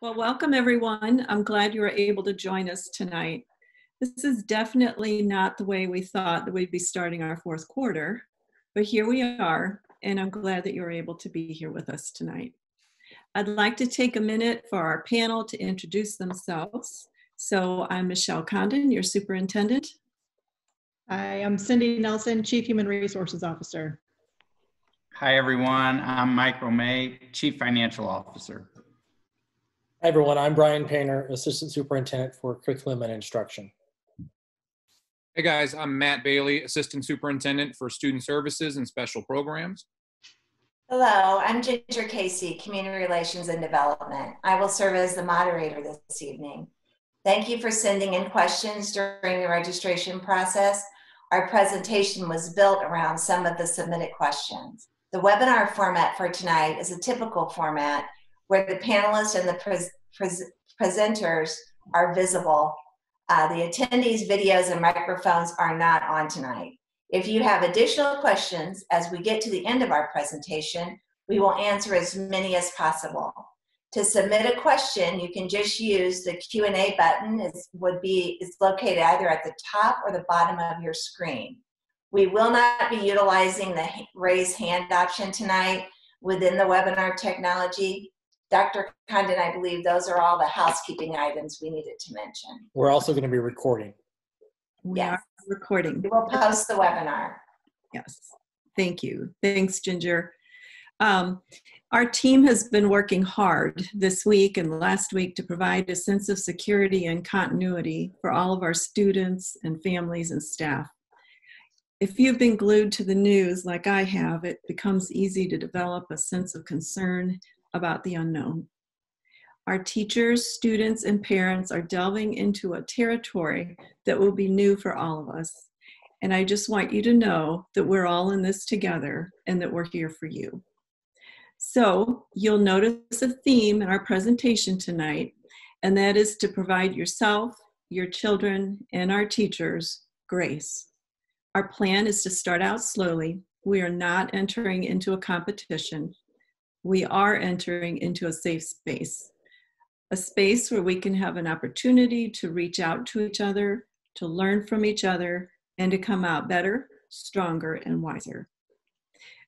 Well, welcome everyone. I'm glad you were able to join us tonight. This is definitely not the way we thought that we'd be starting our fourth quarter, but here we are, and I'm glad that you're able to be here with us tonight. I'd like to take a minute for our panel to introduce themselves. So I'm Michele Condon, your superintendent. Hi, I'm Cindy Nelson, Chief Human Resources Officer. Hi, everyone. I'm Mike Romay, Chief Financial Officer. Hi, everyone. I'm Brian Painter, Assistant Superintendent for Curriculum and Instruction. Hey, guys. I'm Matt Bailey, Assistant Superintendent for Student Services and Special Programs. Hello, I'm Ginger Casey, Community Relations and Development. I will serve as the moderator this evening. Thank you for sending in questions during the registration process. Our presentation was built around some of the submitted questions. The webinar format for tonight is a typical format where the panelists and the pres pres presenters are visible. Uh, the attendees' videos and microphones are not on tonight. If you have additional questions as we get to the end of our presentation, we will answer as many as possible. To submit a question, you can just use the Q&A button. It would be it's located either at the top or the bottom of your screen. We will not be utilizing the raise hand option tonight within the webinar technology. Dr. Condon, I believe those are all the housekeeping items we needed to mention. We're also going to be recording. We Yes. are recording. We will post the webinar. Yes. Thank you. Thanks, Ginger. Um, our team has been working hard this week and last week to provide a sense of security and continuity for all of our students and families and staff. If you've been glued to the news like I have, it becomes easy to develop a sense of concern about the unknown. Our teachers, students, and parents are delving into a territory that will be new for all of us. And I just want you to know that we're all in this together and that we're here for you. So you'll notice a theme in our presentation tonight, and that is to provide yourself, your children, and our teachers grace. Our plan is to start out slowly. We are not entering into a competition. We are entering into a safe space, a space where we can have an opportunity to reach out to each other, to learn from each other, and to come out better, stronger, and wiser.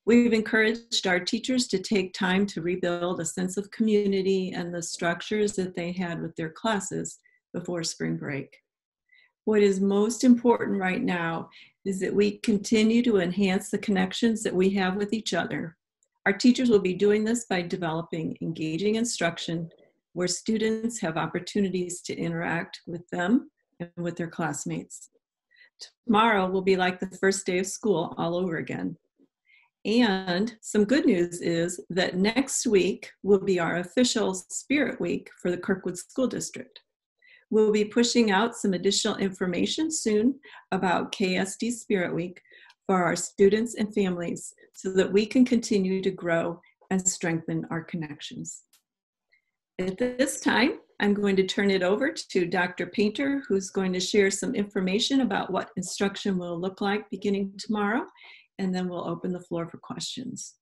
We've encouraged our teachers to take time to rebuild a sense of community and the structures that they had with their classes before spring break. What is most important right now is that we continue to enhance the connections that we have with each other. Our teachers will be doing this by developing engaging instruction where students have opportunities to interact with them and with their classmates. Tomorrow will be like the first day of school all over again. And some good news is that next week will be our official Spirit Week for the Kirkwood School District. We'll be pushing out some additional information soon about KSD Spirit Week for our students and families so that we can continue to grow and strengthen our connections. At this time, I'm going to turn it over to Dr. Painter, who's going to share some information about what instruction will look like beginning tomorrow, and then we'll open the floor for questions.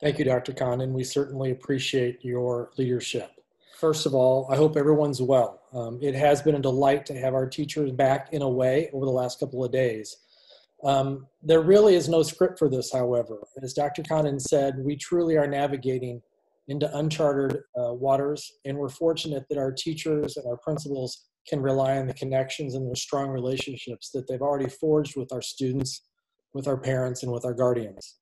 Thank you, Dr. Condon. We certainly appreciate your leadership. First of all, I hope everyone's well. Um, it has been a delight to have our teachers back in a way over the last couple of days. Um, there really is no script for this, however. As Dr. Condon said, we truly are navigating into uncharted uh, waters, and we're fortunate that our teachers and our principals can rely on the connections and the strong relationships that they've already forged with our students, with our parents, and with our guardians.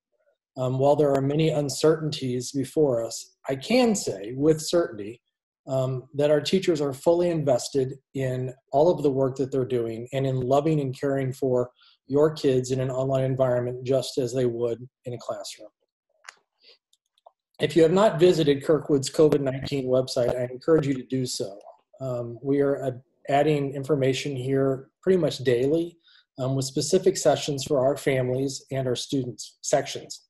Um, while there are many uncertainties before us, I can say with certainty um, that our teachers are fully invested in all of the work that they're doing and in loving and caring for your kids in an online environment just as they would in a classroom. If you have not visited Kirkwood's COVID 19 website, I encourage you to do so. Um, we are uh, adding information here pretty much daily um, with specific sessions for our families and our students sections.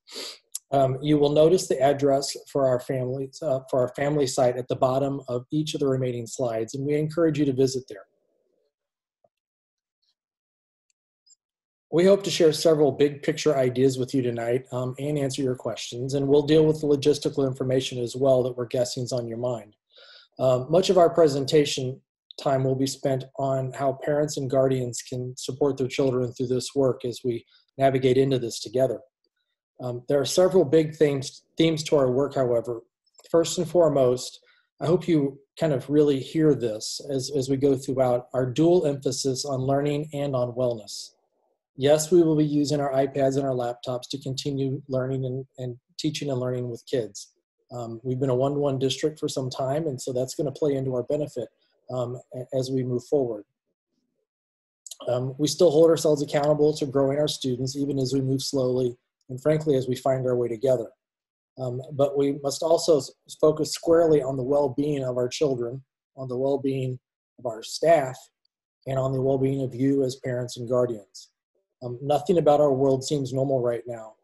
Um, you will notice the address for our families uh, for our family site at the bottom of each of the remaining slides, and we encourage you to visit there. We hope to share several big picture ideas with you tonight um, and answer your questions, and we'll deal with the logistical information as well that we're guessing is on your mind. Um, much of our presentation time will be spent on how parents and guardians can support their children through this work as we navigate into this together. Um, there are several big themes, themes to our work, however. First and foremost, I hope you kind of really hear this as, as we go throughout our dual emphasis on learning and on wellness. Yes, we will be using our iPads and our laptops to continue learning and, and teaching and learning with kids. Um, we've been a one-to-one district for some time, and so that's going to play into our benefit um, as we move forward. Um, we still hold ourselves accountable to growing our students, even as we move slowly, and frankly, as we find our way together. Um, but we must also focus squarely on the well-being of our children, on the well-being of our staff, and on the well-being of you as parents and guardians. Um, nothing about our world seems normal right now,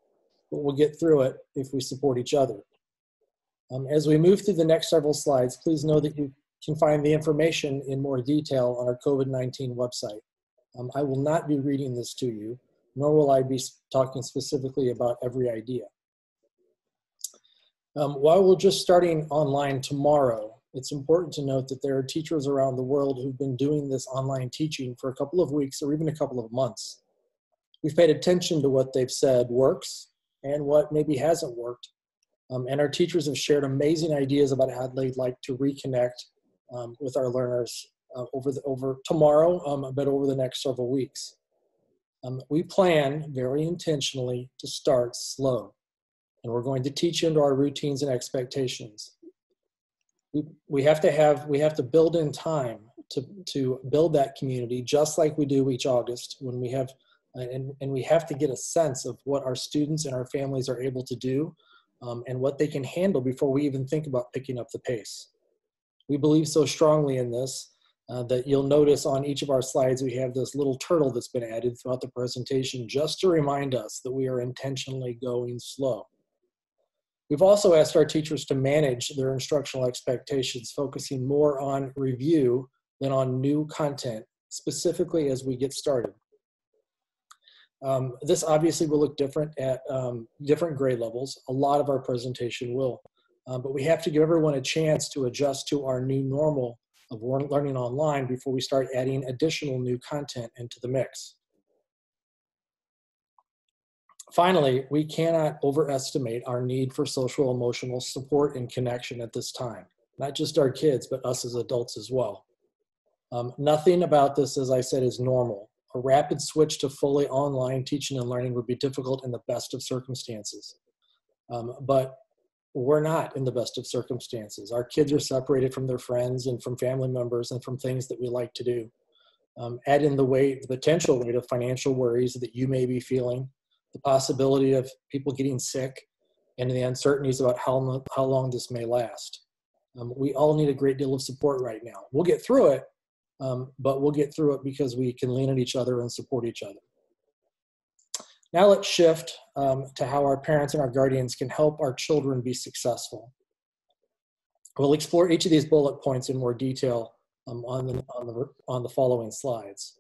but we'll get through it if we support each other. Um, as we move through the next several slides, please know that you can find the information in more detail on our COVID-19 website. Um, I will not be reading this to you, nor will I be talking specifically about every idea. Um, while we're just starting online tomorrow, it's important to note that there are teachers around the world who've been doing this online teaching for a couple of weeks or even a couple of months. We've paid attention to what they've said works and what maybe hasn't worked. Um, and our teachers have shared amazing ideas about how they'd like to reconnect um, with our learners uh, over the, over tomorrow, um, but over the next several weeks. Um, we plan very intentionally to start slow, and we're going to teach into our routines and expectations. We, we have to have we have to build in time to to build that community, just like we do each August when we have. And, and we have to get a sense of what our students and our families are able to do um, and what they can handle before we even think about picking up the pace. We believe so strongly in this uh, that you'll notice on each of our slides we have this little turtle that's been added throughout the presentation just to remind us that we are intentionally going slow. We've also asked our teachers to manage their instructional expectations, focusing more on review than on new content, specifically as we get started. Um, this obviously will look different at um, different grade levels. A lot of our presentation will. Um, but we have to give everyone a chance to adjust to our new normal of learning online before we start adding additional new content into the mix. Finally, we cannot overestimate our need for social emotional support and connection at this time. Not just our kids, but us as adults as well. Um, nothing about this, as I said, is normal. A rapid switch to fully online teaching and learning would be difficult in the best of circumstances. Um, but we're not in the best of circumstances. Our kids are separated from their friends and from family members and from things that we like to do. Um, add in the weight, the potential weight of financial worries that you may be feeling, the possibility of people getting sick, and the uncertainties about how, how long this may last. Um, we all need a great deal of support right now. We'll get through it, um, but we'll get through it because we can lean on each other and support each other. Now let's shift um, to how our parents and our guardians can help our children be successful. We'll explore each of these bullet points in more detail um, on, the, on, the, on the following slides.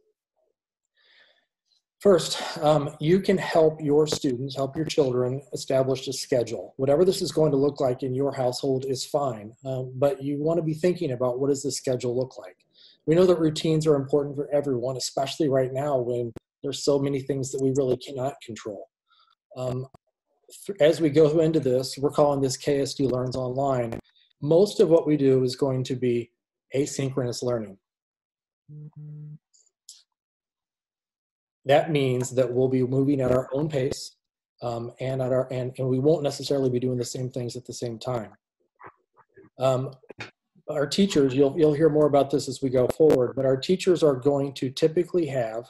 First, um, you can help your students, help your children establish a schedule. Whatever this is going to look like in your household is fine, um, but you want to be thinking about what does the schedule look like. We know that routines are important for everyone, especially right now when there's so many things that we really cannot control. Um, as we go into this, we're calling this KSD Learns Online. Most of what we do is going to be asynchronous learning. That means that we'll be moving at our own pace um, and at our and, and we won't necessarily be doing the same things at the same time. Um, our teachers, you'll, you'll hear more about this as we go forward, but our teachers are going to typically have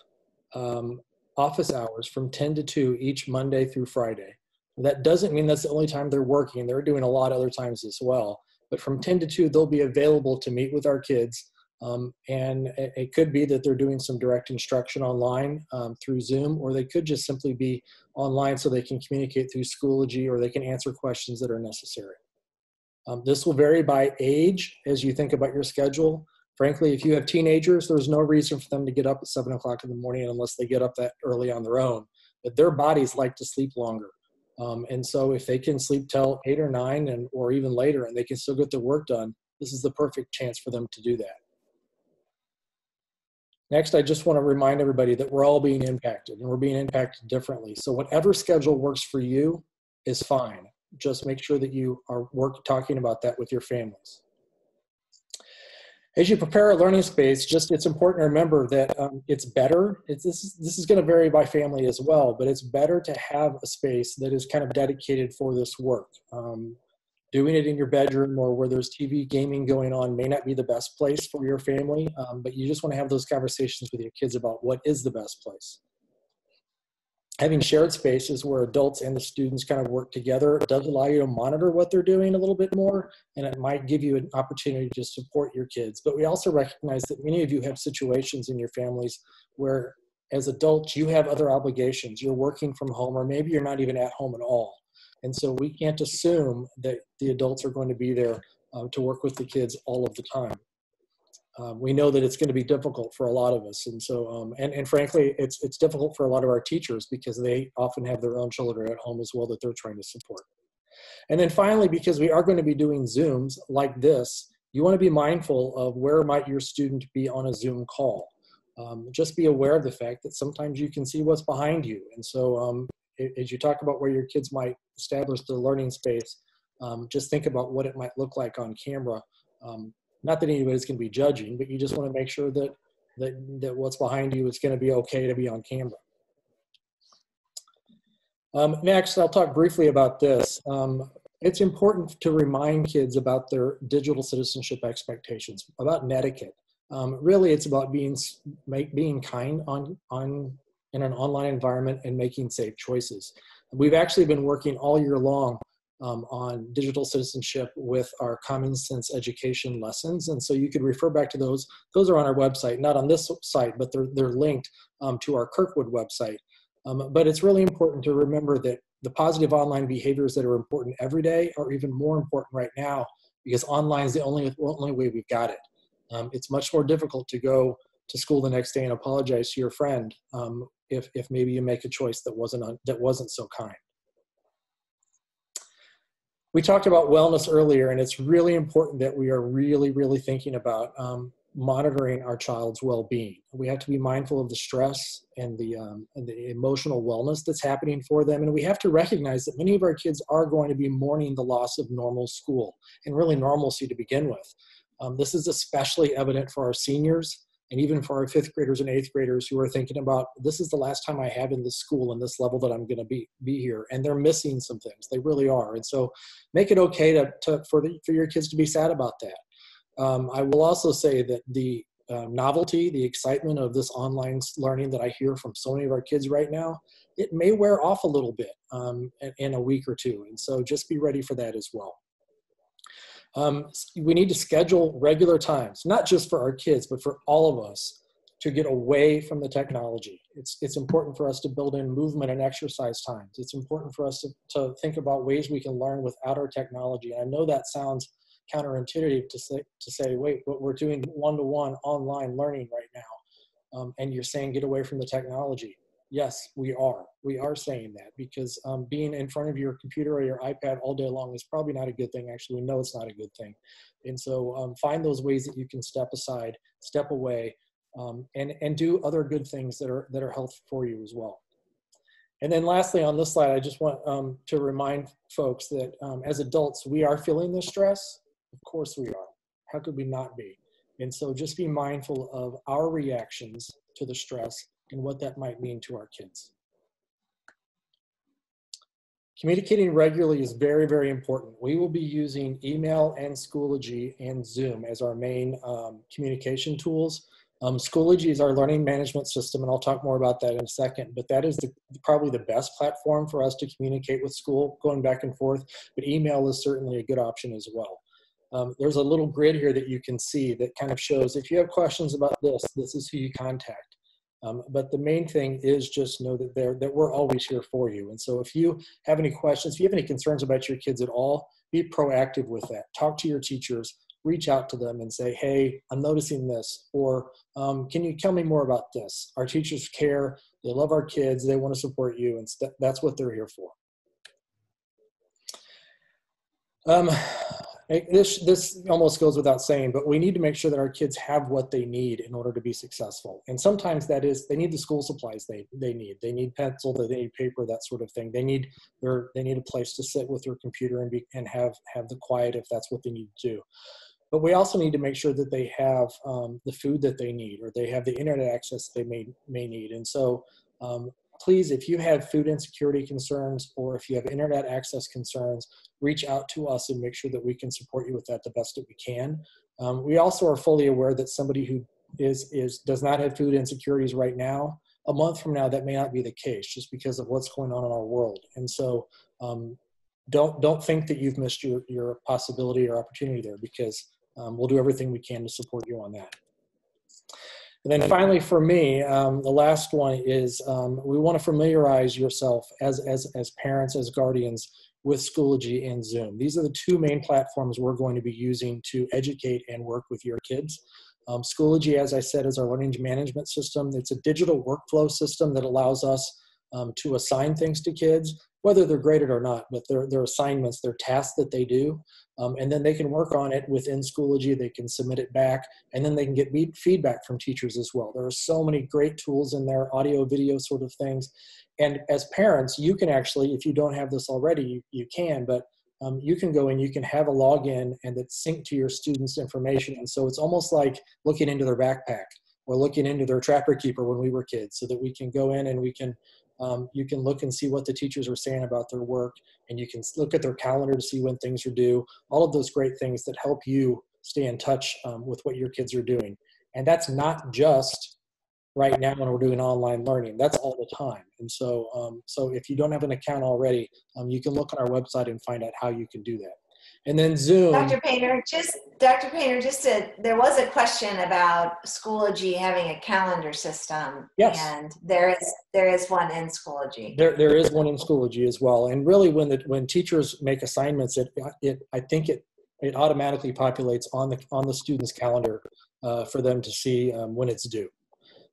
um, office hours from 10 to 2 each Monday through Friday. That doesn't mean that's the only time they're working. They're doing a lot other times as well. But from 10 to 2, they'll be available to meet with our kids. Um, and it, it, could be that they're doing some direct instruction online um, through Zoom, or they could just simply be online so they can communicate through Schoology or they can answer questions that are necessary. Um, this will vary by age as you think about your schedule frankly, if you have teenagers, there's no reason for them to get up at seven o'clock in the morning unless they get up that early on their own. But their bodies like to sleep longer. Um, and so if they can sleep till eight or nine and or even later and they can still get their work done, this is the perfect chance for them to do that. Next, I just want to remind everybody that we're all being impacted and we're being impacted differently. So whatever schedule works for you is fine. Just make sure that you are work talking about that with your families. As you prepare a learning space, just it's important to remember that um, it's better. It's, this is, this is going to vary by family as well, but it's better to have a space that is kind of dedicated for this work. Um, doing it in your bedroom or where there's TV gaming going on may not be the best place for your family, um, but you just want to have those conversations with your kids about what is the best place. Having shared spaces where adults and the students kind of work together does allow you to monitor what they're doing a little bit more, and it might give you an opportunity to support your kids. But we also recognize that many of you have situations in your families where, as adults, you have other obligations. You're working from home, or maybe you're not even at home at all and so we can't assume that the adults are going to be there uh, to work with the kids all of the time. Um, we know that it's going to be difficult for a lot of us, and so um, and and frankly, it's it's difficult for a lot of our teachers because they often have their own children at home as well that they're trying to support. And then finally, because we are going to be doing Zooms like this, you want to be mindful of where might your student be on a Zoom call. Um, just be aware of the fact that sometimes you can see what's behind you, and so um, as you talk about where your kids might establish their learning space, um, just think about what it might look like on camera. Um, not that anybody's going to be judging, but you just want to make sure that that that what's behind you is going to be okay to be on camera. Um, next, I'll talk briefly about this. Um, it's important to remind kids about their digital citizenship expectations, about netiquette. Um, really, it's about being make, being kind on on in an online environment and making safe choices. We've actually been working all year long um, on digital citizenship with our common sense education lessons. And so you could refer back to those. Those are on our website, not on this site, but they're, they're linked um, to our Kirkwood website. Um, but it's really important to remember that the positive online behaviors that are important every day are even more important right now because online is the only, only way we've got it. Um, it's much more difficult to go to school the next day and apologize to your friend um, if, if maybe you make a choice that wasn't, that wasn't so kind. We talked about wellness earlier, and it's really important that we are really, really thinking about um, monitoring our child's well-being. We have to be mindful of the stress and the, um, and the emotional wellness that's happening for them, and we have to recognize that many of our kids are going to be mourning the loss of normal school and really normalcy to begin with. Um, this is especially evident for our seniors and even for our fifth graders and eighth graders who are thinking about this is the last time I have in this school and this level that I'm going to be be here, and they're missing some things. They really are, and so make it okay to, to for the, for your kids to be sad about that. Um, I will also say that the uh, novelty, the excitement of this online learning that I hear from so many of our kids right now, it may wear off a little bit um, in, in a week or two, and so just be ready for that as well. Um, we need to schedule regular times, not just for our kids, but for all of us to get away from the technology. It's, it's important for us to build in movement and exercise times. It's important for us to, to think about ways we can learn without our technology. And I know that sounds counterintuitive to say, to say wait, but we're doing one-to-one online learning right now. Um, and you're saying get away from the technology. Yes, we are. We are saying that because um, being in front of your computer or your iPad all day long is probably not a good thing. Actually, we know it's not a good thing. And so um, find those ways that you can step aside, step away, um, and, and do other good things that are, that are healthy for you as well. And then lastly, on this slide, I just want um, to remind folks that um, as adults, we are feeling the stress. Of course we are. How could we not be? And so just be mindful of our reactions to the stress and what that might mean to our kids. Communicating regularly is very, very important. We will be using email and Schoology and Zoom as our main um, communication tools. Um, Schoology is our learning management system, and I'll talk more about that in a second, but that is the, probably the best platform for us to communicate with school, going back and forth, but email is certainly a good option as well. Um, there's a little grid here that you can see that kind of shows if you have questions about this, this is who you contact. Um, but the main thing is just know that they're, that we're always here for you. And so if you have any questions, if you have any concerns about your kids at all, be proactive with that. Talk to your teachers, reach out to them and say, hey, I'm noticing this, or um, can you tell me more about this? Our teachers care, they love our kids, they want to support you, and that's what they're here for. Um, this this almost goes without saying, but we need to make sure that our kids have what they need in order to be successful. And sometimes that is they need the school supplies they they need. They need pencil, they need paper, that sort of thing. They need their they need a place to sit with their computer and be and have have the quiet if that's what they need to do. But we also need to make sure that they have um, the food that they need, or they have the internet access they may may need. And so, um, please, if you have food insecurity concerns or if you have internet access concerns, reach out to us and make sure that we can support you with that the best that we can. Um, we also are fully aware that somebody who is is does not have food insecurities right now, a month from now, that may not be the case, just because of what's going on in our world. And so. Um, don't don't think that you've missed your, your possibility or opportunity there because um, we'll do everything we can to support you on that. And then finally, for me, um, the last one is um, we want to familiarize yourself as, as, as parents, as guardians, with Schoology and Zoom. These are the two main platforms we're going to be using to educate and work with your kids. Um, Schoology, as I said, is our learning management system. It's a digital workflow system that allows us um, to assign things to kids, whether they're graded or not, but they're, they're assignments, they're tasks that they do. Um, and then they can work on it within Schoology. They can submit it back, and then they can get feedback from teachers as well. There are so many great tools in there, audio, video sort of things. And as parents, you can actually, if you don't have this already, you, you can, but um, you can go and you can have a login and it's synced to your students' information. And so it's almost like looking into their backpack or looking into their trapper keeper when we were kids so that we can go in and we can um, you can look and see what the teachers are saying about their work, and you can look at their calendar to see when things are due. All of those great things that help you stay in touch um, with what your kids are doing. And that's not just right now when we're doing online learning. That's all the time. And so, um, so if you don't have an account already, um, you can look on our website and find out how you can do that. And then Zoom. Dr. Painter, just Dr. Painter, just a, there was a question about Schoology having a calendar system. Yes. And there is there is one in Schoology. There, there is one in Schoology as well. And really, when the when teachers make assignments, it, it I think it it automatically populates on the on the student's calendar uh, for them to see um, when it's due.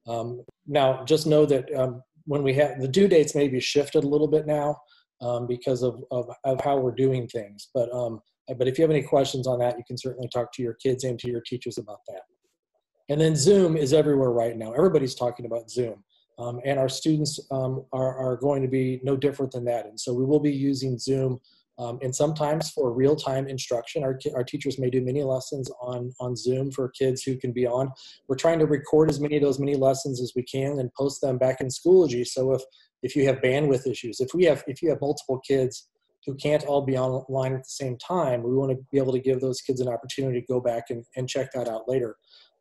Um, now, just know that um, when we have the due dates may be shifted a little bit now um, because of, of, of how we're doing things, but um, but if you have any questions on that, you can certainly talk to your kids and to your teachers about that. And then Zoom is everywhere right now. Everybody's talking about Zoom. Um, and our students um, are, are going to be no different than that. And so we will be using Zoom um, and sometimes for real-time instruction. Our, our teachers may do mini lessons on, on Zoom for kids who can be on. We're trying to record as many of those mini lessons as we can and post them back in Schoology. So if, if you have bandwidth issues, if we have, if you have multiple kids who can't all be online at the same time, we want to be able to give those kids an opportunity to go back and, and check that out later.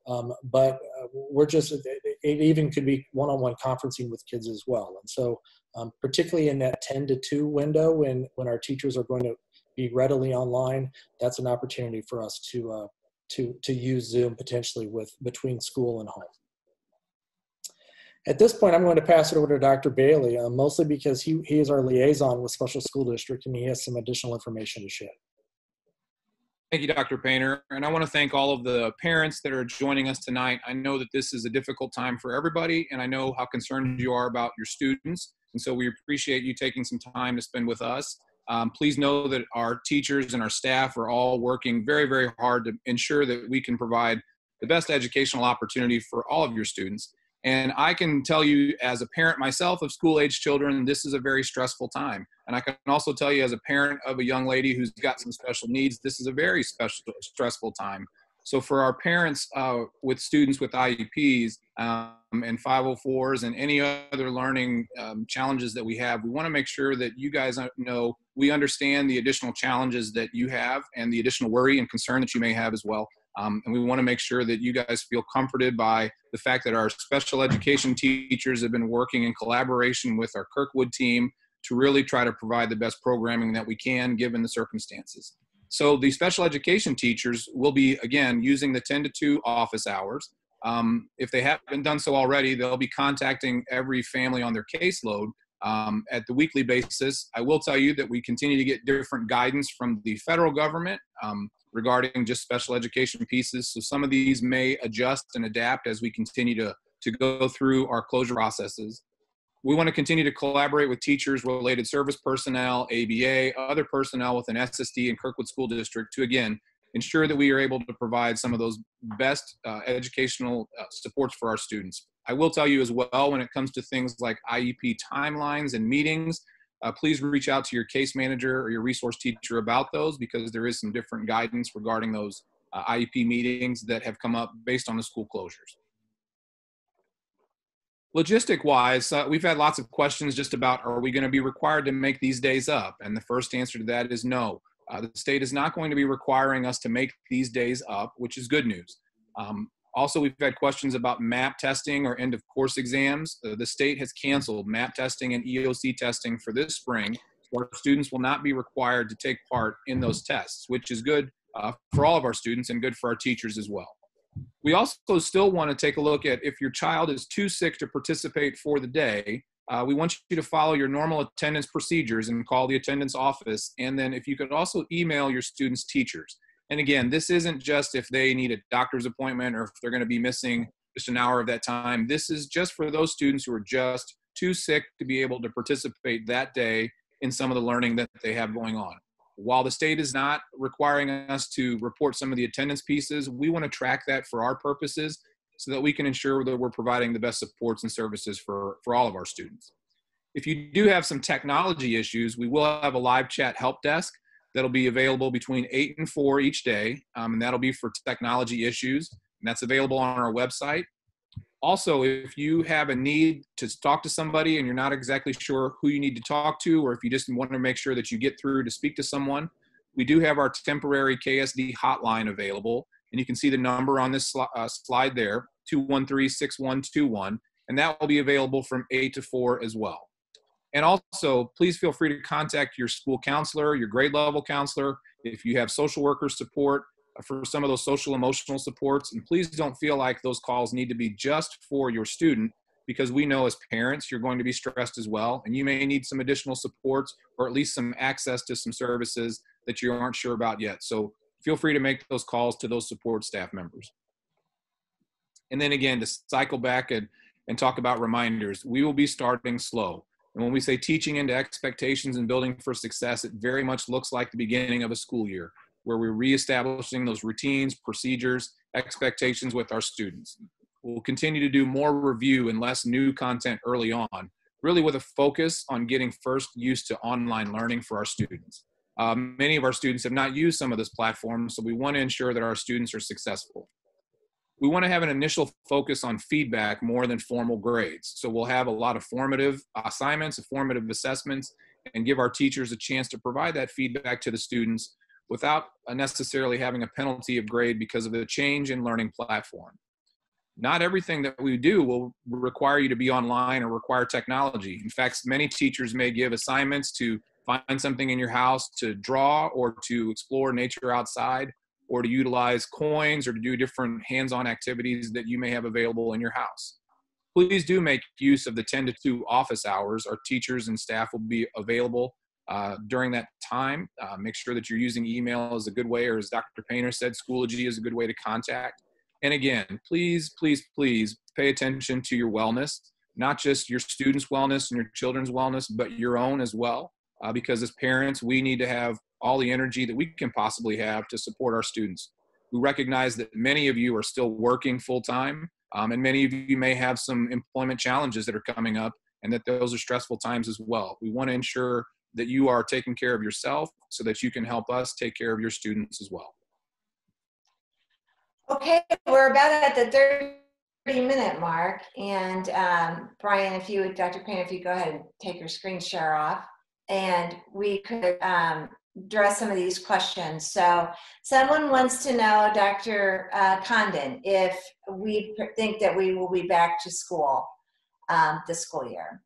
Um, but uh, we're just, it even could be one-on-one conferencing with kids as well. And so um, particularly in that 10 to 2 window when, when our teachers are going to be readily online, that's an opportunity for us to, uh, to, to use Zoom potentially with between school and home. At this point, I'm going to pass it over to Dr. Bailey, uh, mostly because he, he is our liaison with Special School District and he has some additional information to share. Thank you, Dr. Painter. And I want to thank all of the parents that are joining us tonight. I know that this is a difficult time for everybody, and I know how concerned you are about your students. And so we appreciate you taking some time to spend with us. Um, please know that our teachers and our staff are all working very, very hard to ensure that we can provide the best educational opportunity for all of your students. And I can tell you, as a parent myself of school age children, this is a very stressful time. And I can also tell you, as a parent of a young lady who's got some special needs, this is a very special, stressful time. So, for our parents uh, with students with IEPs um, and 504s and any other learning um, challenges that we have, we want to make sure that you guys know we understand the additional challenges that you have and the additional worry and concern that you may have as well. Um, and we want to make sure that you guys feel comforted by the fact that our special education teachers have been working in collaboration with our Kirkwood team to really try to provide the best programming that we can given the circumstances. So the special education teachers will be, again, using the 10 to 2 office hours. Um, if they haven't done so already, they'll be contacting every family on their caseload um, at the weekly basis. I will tell you that we continue to get different guidance from the federal government. Um, regarding just special education pieces. So some of these may adjust and adapt as we continue to, to go through our closure processes. We want to continue to collaborate with teachers, related service personnel, ABA, other personnel within SSD and Kirkwood School District to, again, ensure that we are able to provide some of those best uh, educational uh, supports for our students. I will tell you as well when it comes to things like IEP timelines and meetings, uh, please reach out to your case manager or your resource teacher about those because there is some different guidance regarding those uh, IEP meetings that have come up based on the school closures. Logistic wise, uh, we've had lots of questions just about are we going to be required to make these days up? And the first answer to that is no. Uh, the state is not going to be requiring us to make these days up, which is good news. Um, also, we've had questions about MAP testing or end of course exams. Uh, the state has canceled MAP testing and EOC testing for this spring. Our students will not be required to take part in those tests, which is good uh, for all of our students and good for our teachers as well. We also still want to take a look at if your child is too sick to participate for the day, uh, we want you to follow your normal attendance procedures and call the attendance office. And then if you could also email your students' teachers. And again, this isn't just if they need a doctor's appointment or if they're going to be missing just an hour of that time. This is just for those students who are just too sick to be able to participate that day in some of the learning that they have going on. While the state is not requiring us to report some of the attendance pieces, we want to track that for our purposes so that we can ensure that we're providing the best supports and services for, for all of our students. If you do have some technology issues, we will have a live chat help desk that'll be available between 8 and 4 each day, um, and that'll be for technology issues, and that's available on our website. Also, if you have a need to talk to somebody and you're not exactly sure who you need to talk to, or if you just want to make sure that you get through to speak to someone, we do have our temporary KSD hotline available and you can see the number on this uh, slide there 213-6121 and that will be available from 8 to 4 as well and also please feel free to contact your school counselor your grade level counselor if you have social worker support uh, for some of those social emotional supports and please don't feel like those calls need to be just for your student because we know as parents you're going to be stressed as well and you may need some additional supports or at least some access to some services that you aren't sure about yet so feel free to make those calls to those support staff members. And then again, to cycle back and, and talk about reminders, we will be starting slow. And when we say teaching into expectations and building for success, it very much looks like the beginning of a school year where we're reestablishing those routines, procedures, expectations with our students. We'll continue to do more review and less new content early on, really with a focus on getting first used to online learning for our students. Um, many of our students have not used some of this platform, so we want to ensure that our students are successful. We want to have an initial focus on feedback more than formal grades. So we'll have a lot of formative assignments, formative assessments, and give our teachers a chance to provide that feedback to the students without necessarily having a penalty of grade because of the change in learning platform. Not everything that we do will require you to be online or require technology. In fact, many teachers may give assignments to find something in your house to draw or to explore nature outside or to utilize coins or to do different hands-on activities that you may have available in your house. Please do make use of the 10 to 2 office hours. Our teachers and staff will be available uh, during that time. Uh, make sure that you're using email as a good way, or as Dr. Painter said, Schoology is a good way to contact. And again, please, please, please pay attention to your wellness, not just your students' wellness and your children's wellness, but your own as well uh, because as parents, we need to have all the energy that we can possibly have to support our students. We recognize that many of you are still working full time, um, and many of you may have some employment challenges that are coming up, and that those are stressful times as well. We want to ensure that you are taking care of yourself so that you can help us take care of your students as well. Okay, we're about at the 30 minute mark. And um, Brian, if you, would, Dr. Payne, if you go ahead and take your screen share off and we could um, address some of these questions. So, someone wants to know, Dr. Uh, Condon, if we think that we will be back to school um, this school year.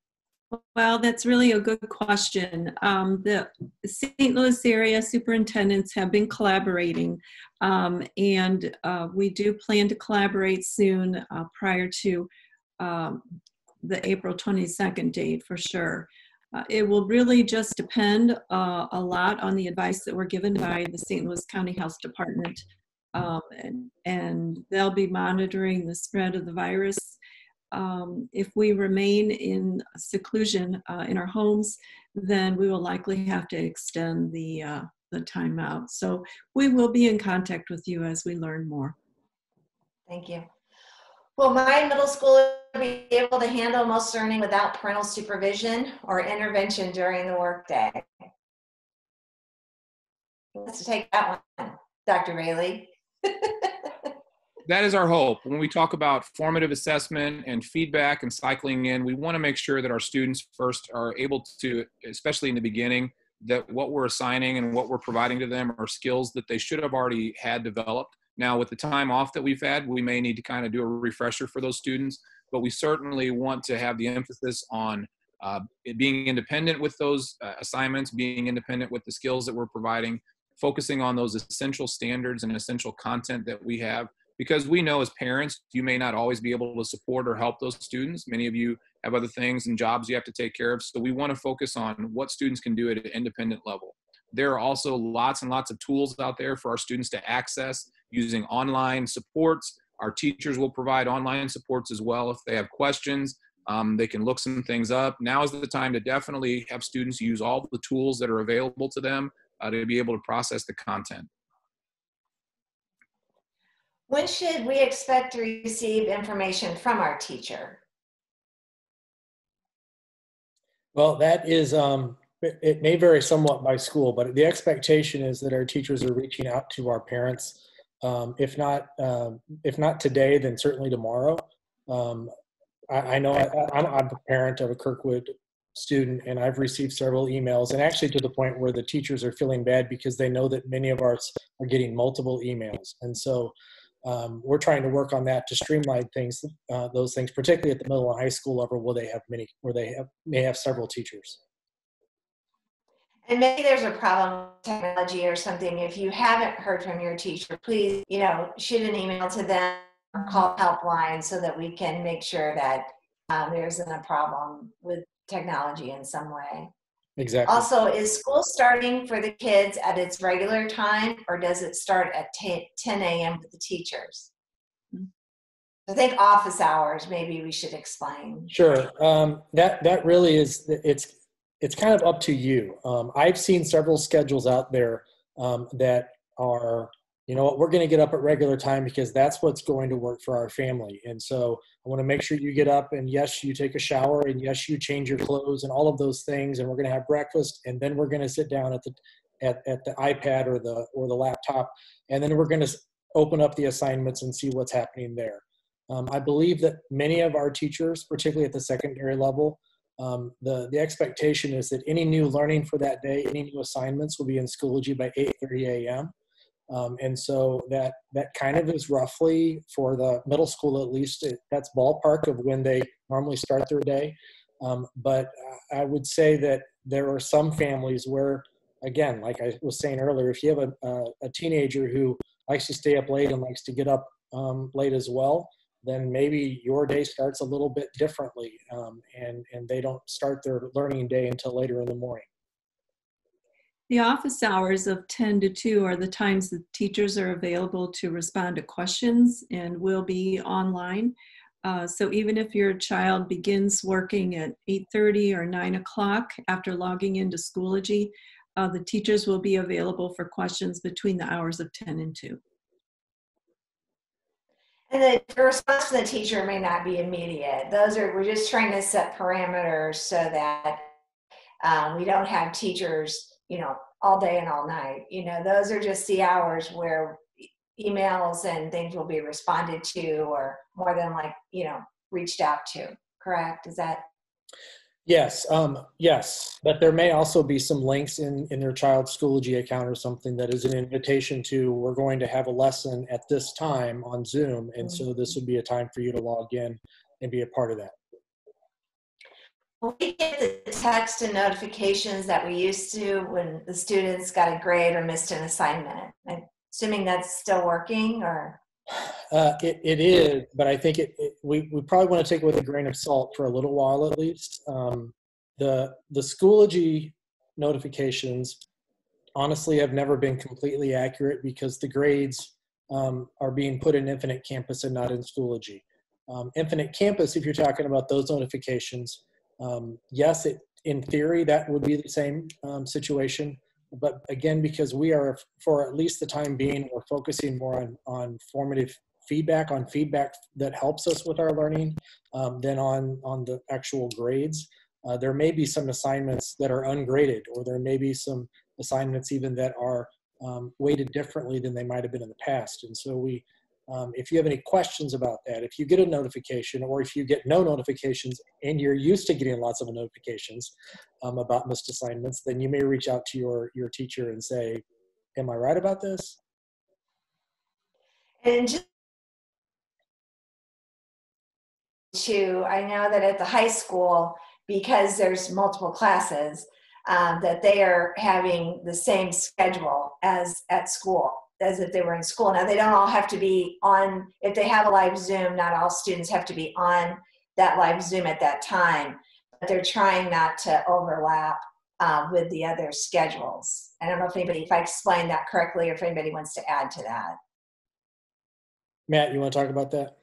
Well, that's really a good question. Um, the St. Louis area superintendents have been collaborating, um, and uh, we do plan to collaborate soon uh, prior to um, the April 22nd date for sure. Uh, it will really just depend uh, a lot on the advice that we're given by the St. Louis County Health Department. Um, and, and, they'll be monitoring the spread of the virus. Um, if we remain in seclusion uh, in our homes, then we will likely have to extend the, uh, the timeout. So we will be in contact with you as we learn more. Thank you. Well, my middle schooler be able to handle most learning without parental supervision or intervention during the workday? Let's take that one, Dr. Bailey. that is our hope. When we talk about formative assessment and feedback and cycling in, we want to make sure that our students first are able to, especially in the beginning, that what we're assigning and what we're providing to them are skills that they should have already had developed. Now, with the time off that we've had, we may need to kind of do a refresher for those students, but we certainly want to have the emphasis on uh, being independent with those uh, assignments, being independent with the skills that we're providing, focusing on those essential standards and essential content that we have. Because we know as parents you may not always be able to support or help those students. Many of you have other things and jobs you have to take care of. So we want to focus on what students can do at an independent level. There are also lots and lots of tools out there for our students to access using online supports our teachers will provide online supports as well if they have questions um, they can look some things up now is the time to definitely have students use all the tools that are available to them uh, to be able to process the content when should we expect to receive information from our teacher? Well, that is, um, it, it may vary somewhat by school, but the expectation is that our teachers are reaching out to our parents. Um, if not, um, if not today, then certainly tomorrow. Um, I, I, know I, I'm a parent of a Kirkwood student and I've received several emails and actually to the point where the teachers are feeling bad because they know that many of us are getting multiple emails. And so um, we're trying to work on that to streamline things, uh, those things, particularly at the middle and high school level where they have many, where they have, may have several teachers. And maybe there's a problem with technology or something. If you haven't heard from your teacher, please, you know, shoot an email to them or call helpline so that we can make sure that um, there isn't a problem with technology in some way. Exactly. Also, is school starting for the kids at its regular time or does it start at 10, 10 a.m. with the teachers? I think office hours, maybe we should explain. Sure. Um, that, that really is, it's, it's kind of up to you. Um, I've seen several schedules out there um, that are you know what, we're going to get up at regular time because that's what's going to work for our family. And so I want to make sure you get up and yes, you take a shower and yes, you change your clothes and all of those things. And we're going to have breakfast and then we're going to sit down at the, at, at the iPad or the, or the laptop. And then we're going to open up the assignments and see what's happening there. Um, I believe that many of our teachers, particularly at the secondary level, um, the, the expectation is that any new learning for that day, any new assignments will be in Schoology by 8.30 a.m. Um, and so that that kind of is roughly for the middle school at least it, that's ballpark of when they normally start their day um, but i would say that there are some families where again like i was saying earlier if you have a, a, a teenager who likes to stay up late and likes to get up um, late as well then maybe your day starts a little bit differently um, and and they don't start their learning day until later in the morning the office hours of 10 to 2 are the times that teachers are available to respond to questions and will be online. Uh, so even if your child begins working at 8.30 or 9 o'clock after logging into Schoology, uh, the teachers will be available for questions between the hours of 10 and 2. And the response from the teacher may not be immediate. Those are, we're just trying to set parameters so that um, we don't have teachers you know, all day and all night. You know, those are just the hours where emails and things will be responded to or more than like, you know, reached out to. Correct? Is that? Yes, um, yes, but there may also be some links in, in their child's Schoology account or something that is an invitation to, we're going to have a lesson at this time on Zoom. And so this would be a time for you to log in and be a part of that we get the text and notifications that we used to when the students got a grade or missed an assignment. I'm assuming that's still working or? Uh, it, it is, but I think it, it, we, we probably want to take it with a grain of salt for a little while at least. Um, the, the Schoology notifications honestly have never been completely accurate because the grades um, are being put in Infinite Campus and not in Schoology. Um, Infinite Campus, if you're talking about those notifications, um, yes, it, in theory, that would be the same um, situation, But again, because we are, for at least the time being, we're focusing more on, on formative feedback, on feedback that helps us with our learning um, than on, on the actual grades. Uh, there may be some assignments that are ungraded, or there may be some assignments even that are um, weighted differently than they might have been in the past. And so we, um, if you have any questions about that, if you get a notification or if you get no notifications and you're used to getting lots of notifications um, about missed assignments, then you may reach out to your, your teacher and say, am I right about this? And just to, I know that at the high school, because there's multiple classes, um, that they are having the same schedule as at school as if they were in school. Now they don't all have to be on. If they have a live Zoom, not all students have to be on that live Zoom at that time. But they're trying not to overlap uh, with the other schedules. I don't know if anybody, if I explained that correctly, or if anybody wants to add to that. Matt, you want to talk about that?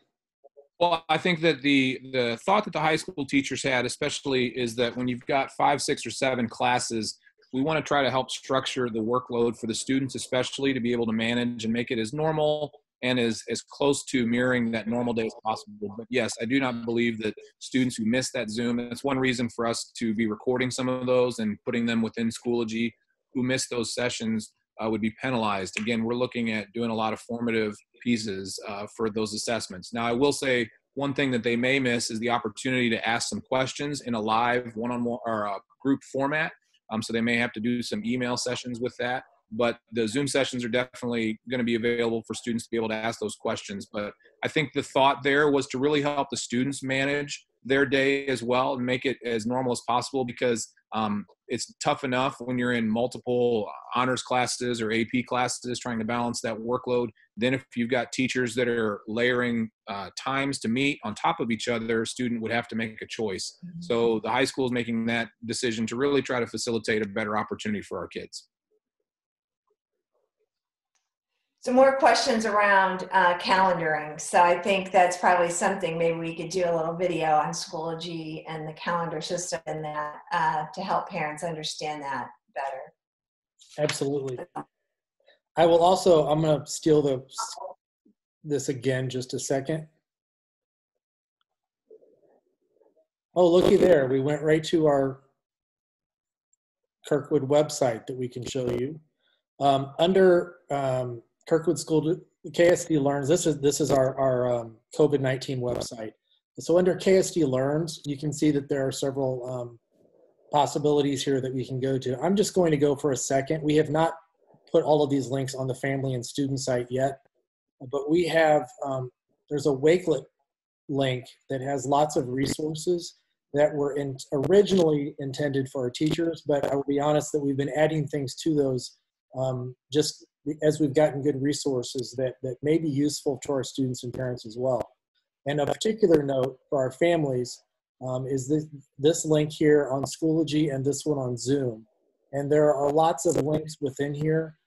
Well, I think that the the thought that the high school teachers had, especially, is that when you've got five, six, or seven classes, we want to try to help structure the workload for the students, especially to be able to manage and make it as normal and as as close to mirroring that normal day as possible. But yes, I do not believe that students who miss that Zoom. That's one reason for us to be recording some of those and putting them within Schoology. Who miss those sessions uh, would be penalized. Again, we're looking at doing a lot of formative pieces uh, for those assessments. Now, I will say one thing that they may miss is the opportunity to ask some questions in a live one-on-one or a group format. Um, so they may have to do some email sessions with that. But the Zoom sessions are definitely going to be available for students to be able to ask those questions. But I think the thought there was to really help the students manage their day as well and make it as normal as possible because um, it's tough enough when you're in multiple honors classes or AP classes trying to balance that workload. Then, if you've got teachers that are layering uh, times to meet on top of each other, a student would have to make a choice. Mm-hmm. So, the high school is making that decision to really try to facilitate a better opportunity for our kids. Some more questions around uh, calendaring. So I think that's probably something maybe we could do a little video on Schoology and the calendar system and that uh, to help parents understand that better. Absolutely. I will also, I'm going to steal the this again just a second. Oh, looky there. We went right to our Kirkwood website that we can show you. Um, under um, Kirkwood School KSD Learns. This is this is our our um, COVID nineteen website. So under KSD Learns, you can see that there are several um, possibilities here that we can go to. I'm just going to go for a second. We have not put all of these links on the family and student site yet, but we have um, there's a Wakelet link that has lots of resources that were in, originally intended for our teachers, but I will be honest that we've been adding things to those um, just as we've gotten good resources that, that may be useful to our students and parents as well. And a particular note for our families um, is this, this link here on Schoology and this one on Zoom. And there are lots of links within here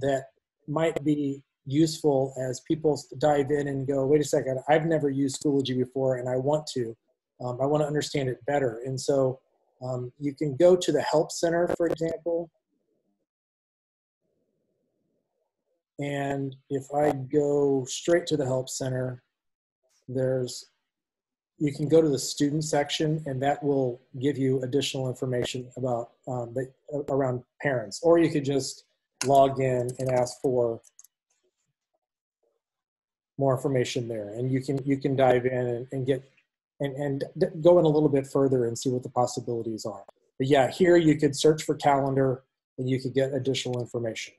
that might be useful as people dive in and go, wait a second, I've never used Schoology before and I want to. Um, I want to understand it better. And so um, you can go to the Help Center, for example, And if I go straight to the Help Center, there's, you can go to the student section and that will give you additional information about, um, the, around parents. Or you could just log in and ask for more information there. And you can, you can dive in and, and get, and, and go in a little bit further and see what the possibilities are. But yeah, here you could search for calendar and you could get additional information.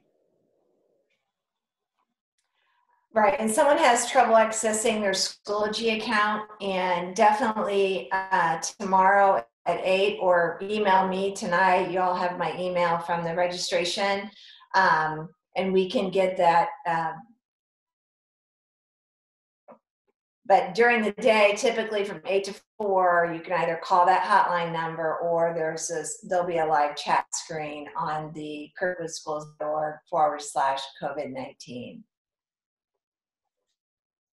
Right, and someone has trouble accessing their Schoology account, and definitely uh, tomorrow at eight, or email me tonight. You all have my email from the registration, um, and we can get that. Um, but during the day, typically from eight to four, you can either call that hotline number, or there's this. There'll be a live chat screen on the Kirkwood kirkwoodschools.org forward slash COVID nineteen.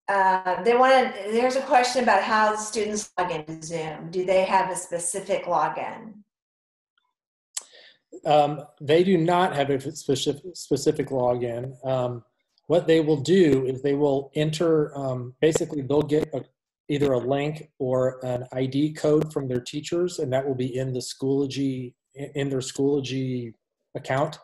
Uh, they want to, there's a question about how students log into Zoom. Do they have a specific login? Um, they do not have a specific, specific login. Um, what they will do is they will enter, um, basically, they'll get a, either a link or an ID code from their teachers, and that will be in the Schoology, in their Schoology account.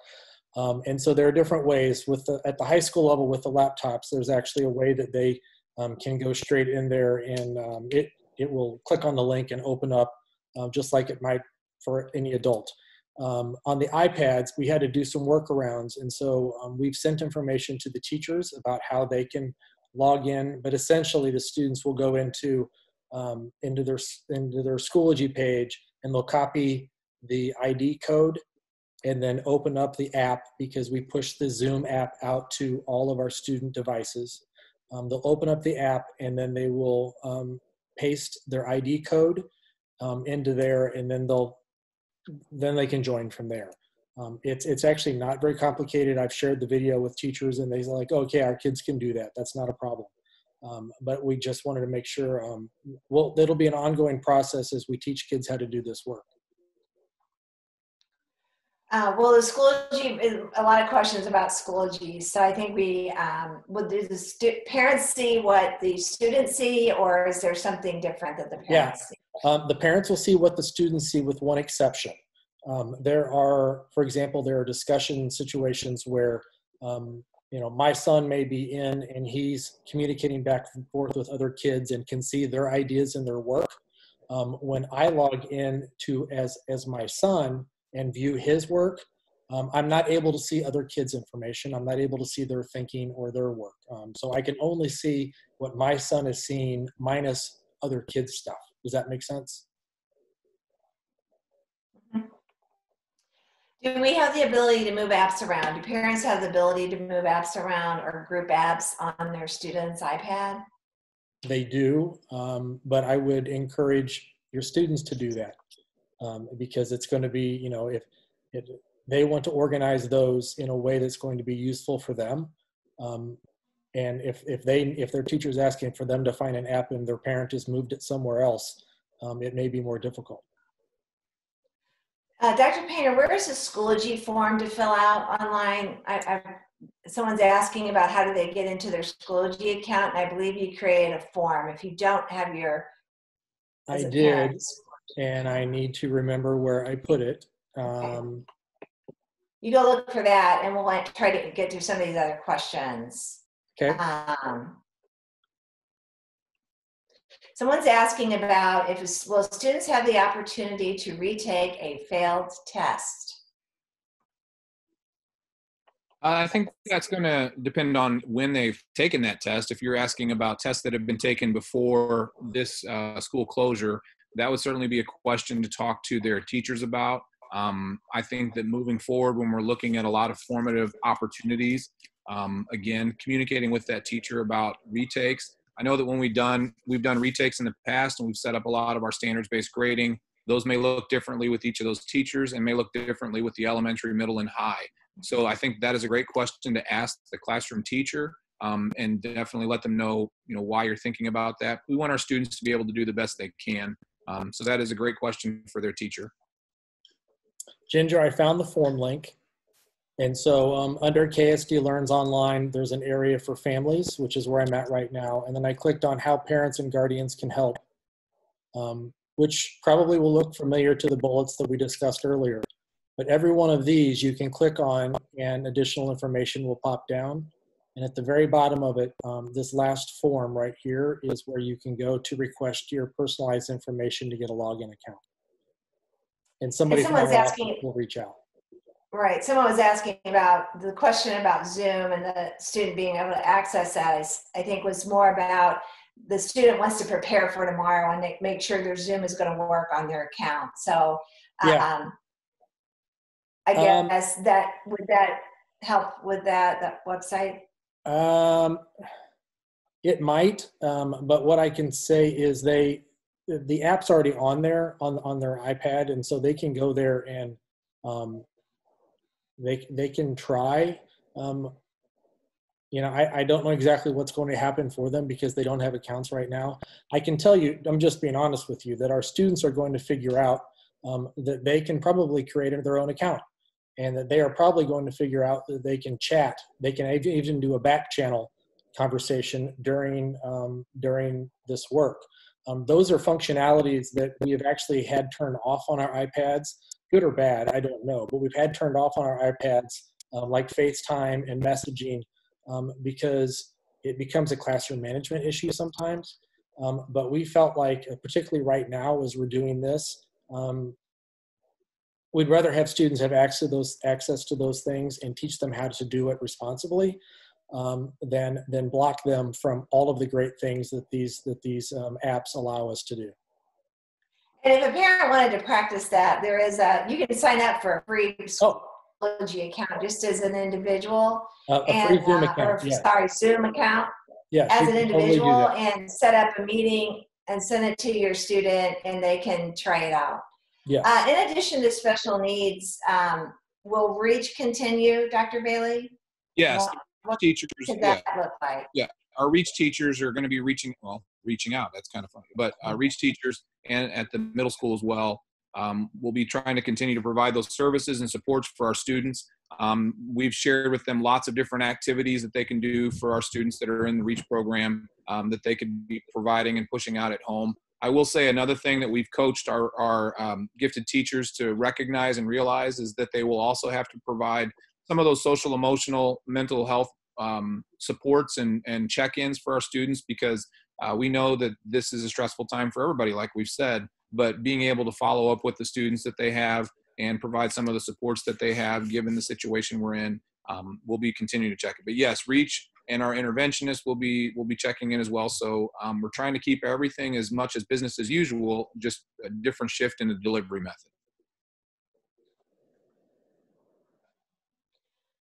Um, and so there are different ways with the, at the high school level with the laptops, there's actually a way that they um, can go straight in there and um, it, it will click on the link and open up uh, just like it might for any adult. Um, on the iPads, we had to do some workarounds. And so um, we've sent information to the teachers about how they can log in, but essentially the students will go into, um, into, their, into their Schoology page and they'll copy the ID code and then open up the app because we push the Zoom app out to all of our student devices. Um, they'll open up the app and then they will um, paste their ID code um, into there and then they'll then they can join from there. Um, it's it's actually not very complicated. I've shared the video with teachers and they're like, okay, our kids can do that. That's not a problem. Um, but we just wanted to make sure. Um, well, it'll be an ongoing process as we teach kids how to do this work. Uh, well, the Schoology, a lot of questions about Schoology. So I think we, um, would the stu- parents see what the students see, or is there something different that the parents Yeah. see? Um, the parents will see what the students see with one exception. Um, there are, for example, there are discussion situations where, um, you know, my son may be in and he's communicating back and forth with other kids and can see their ideas and their work. Um, when I log in to as as my son and view his work, um, I'm not able to see other kids' information. I'm not able to see their thinking or their work. Um, so I can only see what my son is seeing minus other kids' stuff. Does that make sense? Do we have the ability to move apps around? Do parents have the ability to move apps around or group apps on their students' iPad? They do, um, but I would encourage your students to do that um, because it's going to be, you know, if, if they want to organize those in a way that's going to be useful for them, um, and if if they if their teacher is asking for them to find an app and their parent has moved it somewhere else, um, it may be more difficult. Uh, Dr. Painter, where is the Schoology form to fill out online? I, I, someone's asking about how do they get into their Schoology account, and I believe you created a form. If you don't have your, I did, parent, and I need to remember where I put it. Um, you go look for that, and we'll like, try to get to some of these other questions. okay. Um, someone's asking about if will students have the opportunity to retake a failed test? I think that's going to depend on when they've taken that test. If you're asking about tests that have been taken before this uh, school closure, that would certainly be a question to talk to their teachers about. Um, I think that moving forward, when we're looking at a lot of formative opportunities, um, again, communicating with that teacher about retakes. I know that when we've done we've done retakes in the past, and we've set up a lot of our standards-based grading. Those may look differently with each of those teachers, and may look differently with the elementary, middle, and high. So I think that is a great question to ask the classroom teacher, um, and definitely let them know, you know, why you're thinking about that. We want our students to be able to do the best they can. Um, so that is a great question for their teacher. Ginger, I found the form link. And so um, under KSD Learns Online, there's an area for families, which is where I'm at right now. And then I clicked on how parents and guardians can help, um, which probably will look familiar to the bullets that we discussed earlier. But every one of these you can click on and additional information will pop down. And at the very bottom of it, um, this last form right here is where you can go to request your personalized information to get a login account. And somebody someone's asking- will reach out. Right. Someone was asking about the question about Zoom and the student being able to access that. I think was more about the student wants to prepare for tomorrow and they make sure their Zoom is going to work on their account. So, Yeah. um, I Um, guess that would that help with that that website. Um, it might, um, but what I can say is they, the app's already on there on on their iPad, and so they can go there and um, they they can try. Um, you know, I, I don't know exactly what's going to happen for them because they don't have accounts right now. I can tell you, I'm just being honest with you, that our students are going to figure out um, that they can probably create their own account. And that they are probably going to figure out that they can chat. They can even do a back channel conversation during um, during this work. Um, those are functionalities that we have actually had turned off on our iPads, good or bad, I don't know, but we've had turned off on our iPads, uh, like FaceTime and messaging, um, because it becomes a classroom management issue sometimes. Um, but we felt like, uh, particularly right now, as we're doing this, um, we'd rather have students have access to those access to those things and teach them how to do it responsibly um, than than block them from all of the great things that these that these um, apps allow us to do. And if a parent wanted to practice that, there is a you can sign up for a free Oh, Schoology account just as an individual, uh, a and free Zoom uh, or account. Yeah, sorry, Zoom account yeah. as an can totally individual, and set up a meeting and send it to your student, and they can try it out. Yeah. Uh, in addition to special needs, um, will Reach continue, Dr. Bailey? Yes, What- teachers, yeah, that look like? our reach teachers are going to be reaching well reaching out that's kind of funny but uh, reach teachers and at the middle school as well um, we'll be trying to continue to provide those services and supports for our students um, we've shared with them lots of different activities that they can do for our students that are in the reach program um, that they could be providing and pushing out at home i will say another thing that we've coached our, our um, gifted teachers to recognize and realize is that they will also have to provide some of those social emotional mental health um, supports and, and check-ins for our students because uh, we know that this is a stressful time for everybody like we've said. But being able to follow up with the students that they have and provide some of the supports that they have given the situation we're in um, we'll be continuing to check it. But yes reach and our interventionists will be will be checking in as well. So um, we're trying to keep everything as much as business as usual just a different shift in the delivery method.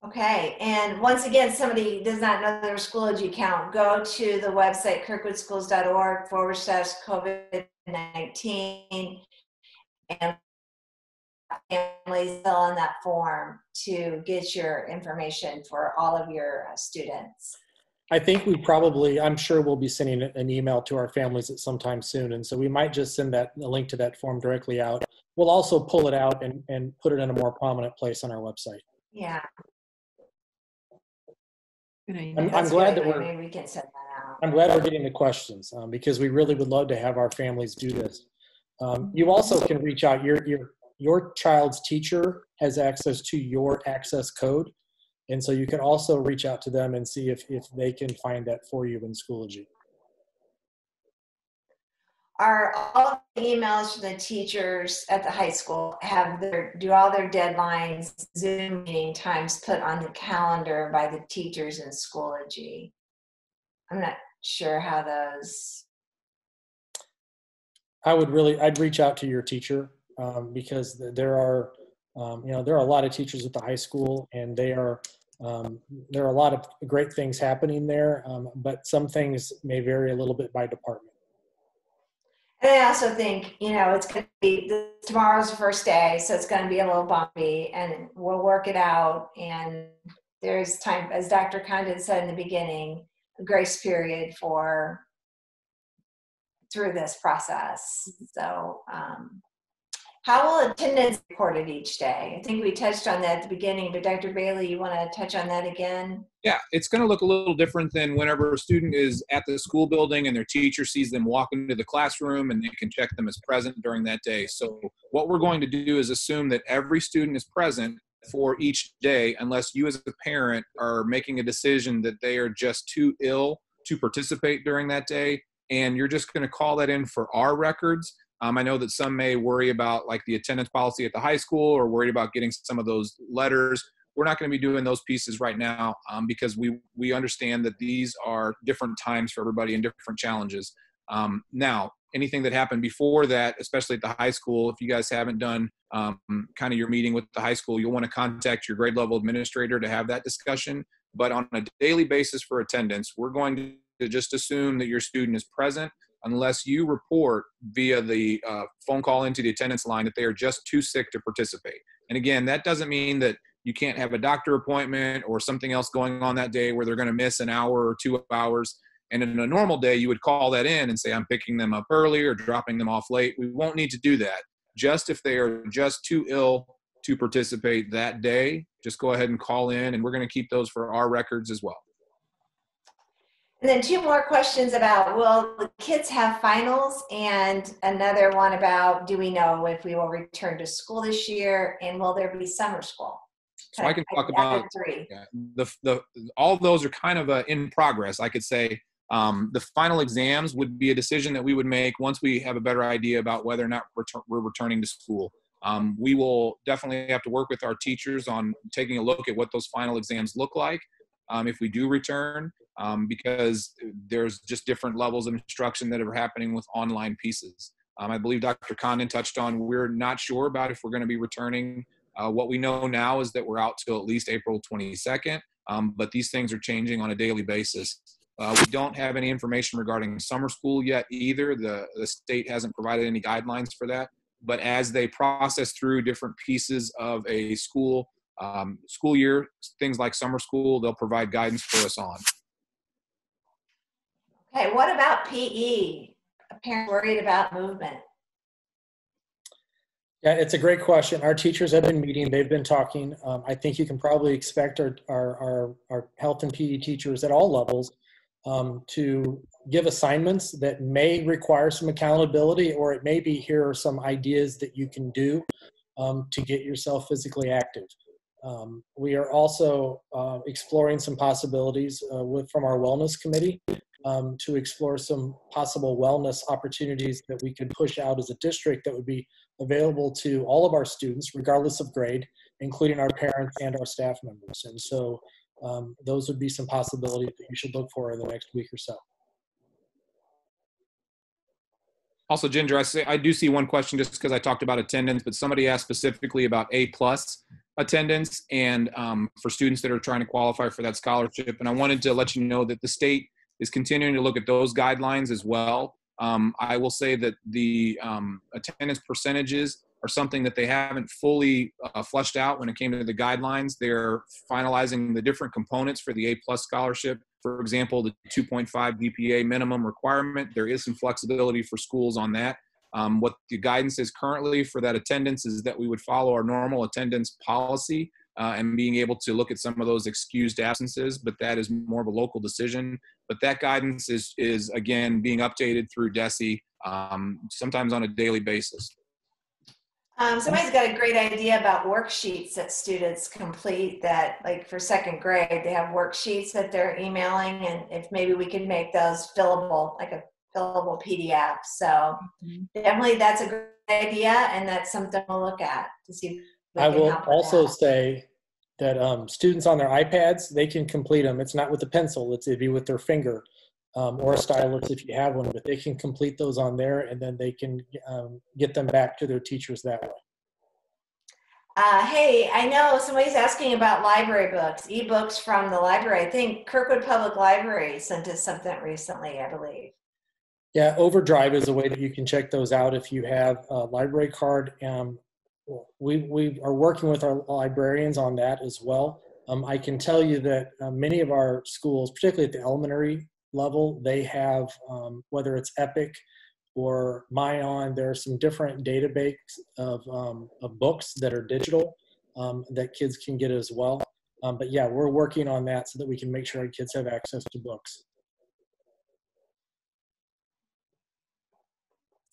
Okay, and once again, somebody does not know their Schoology account, go to the website kirkwoodschools.org forward slash COVID 19 and families fill in that form to get your information for all of your uh, students. I think we probably, I'm sure we'll be sending an email to our families at some time soon. And so we might just send that, a link to that form directly out. We'll also pull it out and, and put it in a more prominent place on our website. Yeah. I'm, I'm glad great. that we're, Maybe we can send that out. I'm glad we're getting the questions um, because we really would love to have our families do this. Um, you also can reach out. Your your your child's teacher has access to your access code, and so you can also reach out to them and see if if they can find that for you in Schoology. Are all the emails from the teachers at the high school have their, do all their deadlines, Zoom meeting times put on the calendar by the teachers in Schoology? I'm not sure how those, I would really I'd reach out to your teacher um, because there are um, you know there are a lot of teachers at the high school and they are um, there are a lot of great things happening there, um, but some things may vary a little bit by department. and I also think, you know, it's gonna be, tomorrow's the first day, so it's gonna be a little bumpy and we'll work it out. And there's time, as Dr. Condon said in the beginning, a grace period for through this process. So, um, how will attendance be recorded each day? I think we touched on that at the beginning, but Dr. Bailey, you want to touch on that again? Yeah, it's going to look a little different than whenever a student is at the school building and their teacher sees them walk into the classroom and they can check them as present during that day. So, what we're going to do is assume that every student is present for each day unless you as a parent are making a decision that they are just too ill to participate during that day and you're just going to call that in for our records um, i know that some may worry about like the attendance policy at the high school or worried about getting some of those letters. We're not going to be doing those pieces right now um, because we we understand that these are different times for everybody and different challenges. Um, now anything that happened before that especially at the high school if you guys haven't done um, kind of your meeting with the high school you'll want to contact your grade level administrator to have that discussion. But on a daily basis for attendance we're going to just assume that your student is present unless you report via the uh, phone call into the attendance line that they are just too sick to participate. And again that doesn't mean that you can't have a doctor appointment or something else going on that day where they're going to miss an hour or two hours. And in a normal day you would call that in and say i'm picking them up early or dropping them off late. We won't need to do that. Just if they are just too ill to participate that day, just go ahead and call in, and we're going to keep those for our records as well. And then two more questions about will the kids have finals? And another one about do we know if we will return to school this year and will there be summer school? So I can talk Out about three. Yeah, the the all those are kind of uh, in progress. I could say um, the final exams would be a decision that we would make once we have a better idea about whether or not retur- we're returning to school. Um, we will definitely have to work with our teachers on taking a look at what those final exams look like um, if we do return, um, because there's just different levels of instruction that are happening with online pieces. Um, I believe Dr. Condon touched on we're not sure about if we're going to be returning. Uh, what we know now is that we're out till at least April 22nd, um, but these things are changing on a daily basis. Uh, we don't have any information regarding summer school yet either. The, the state hasn't provided any guidelines for that. But as they process through different pieces of a school um, school year, things like summer school, they'll provide guidance for us on. Okay, what about PE? A parent worried about movement. Yeah, it's a great question. Our teachers have been meeting, they've been talking. Um, I think you can probably expect our, our, our, our health and PE teachers at all levels um, to give assignments that may require some accountability, or it may be here are some ideas that you can do um, to get yourself physically active. Um, we are also uh, exploring some possibilities uh, with, from our wellness committee um, to explore some possible wellness opportunities that we could push out as a district that would be available to all of our students, regardless of grade, including our parents and our staff members. And so um, those would be some possibilities that you should look for in the next week or so. Also, Ginger, I say I do see one question just because I talked about attendance, but somebody asked specifically about A plus attendance and um, for students that are trying to qualify for that scholarship. And I wanted to let you know that the state is continuing to look at those guidelines as well. Um, I will say that the um, attendance percentages are something that they haven't fully uh, fleshed out when it came to the guidelines. They're finalizing the different components for the A plus scholarship. For example, the 2.5 GPA minimum requirement. There is some flexibility for schools on that. Um, what the guidance is currently for that attendance is that we would follow our normal attendance policy uh, and being able to look at some of those excused absences, but that is more of a local decision. But that guidance is is again being updated through DESE, um, sometimes on a daily basis. Um, somebody's got a great idea about worksheets that students complete that like for second grade, they have worksheets that they're emailing and if maybe we could make those fillable, like a fillable PDF. So definitely that's a great idea and that's something to look at to see. if we I can will help also say that um, students on their iPads, they can complete them. It's not with a pencil, it's it'd be with their finger um, or a stylus if you have one, but they can complete those on there and then they can um, get them back to their teachers that way. Uh, hey, I know somebody's asking about library books, ebooks from the library. I think Kirkwood Public Library sent us something recently, I believe. Yeah, Overdrive is a way that you can check those out if you have a library card. Um, we, we are working with our librarians on that as well. Um, I can tell you that uh, many of our schools, particularly at the elementary level, they have, um, whether it's Epic or Myon, there are some different databases of, um, of books that are digital um, that kids can get as well. Um, but yeah, we're working on that so that we can make sure our kids have access to books.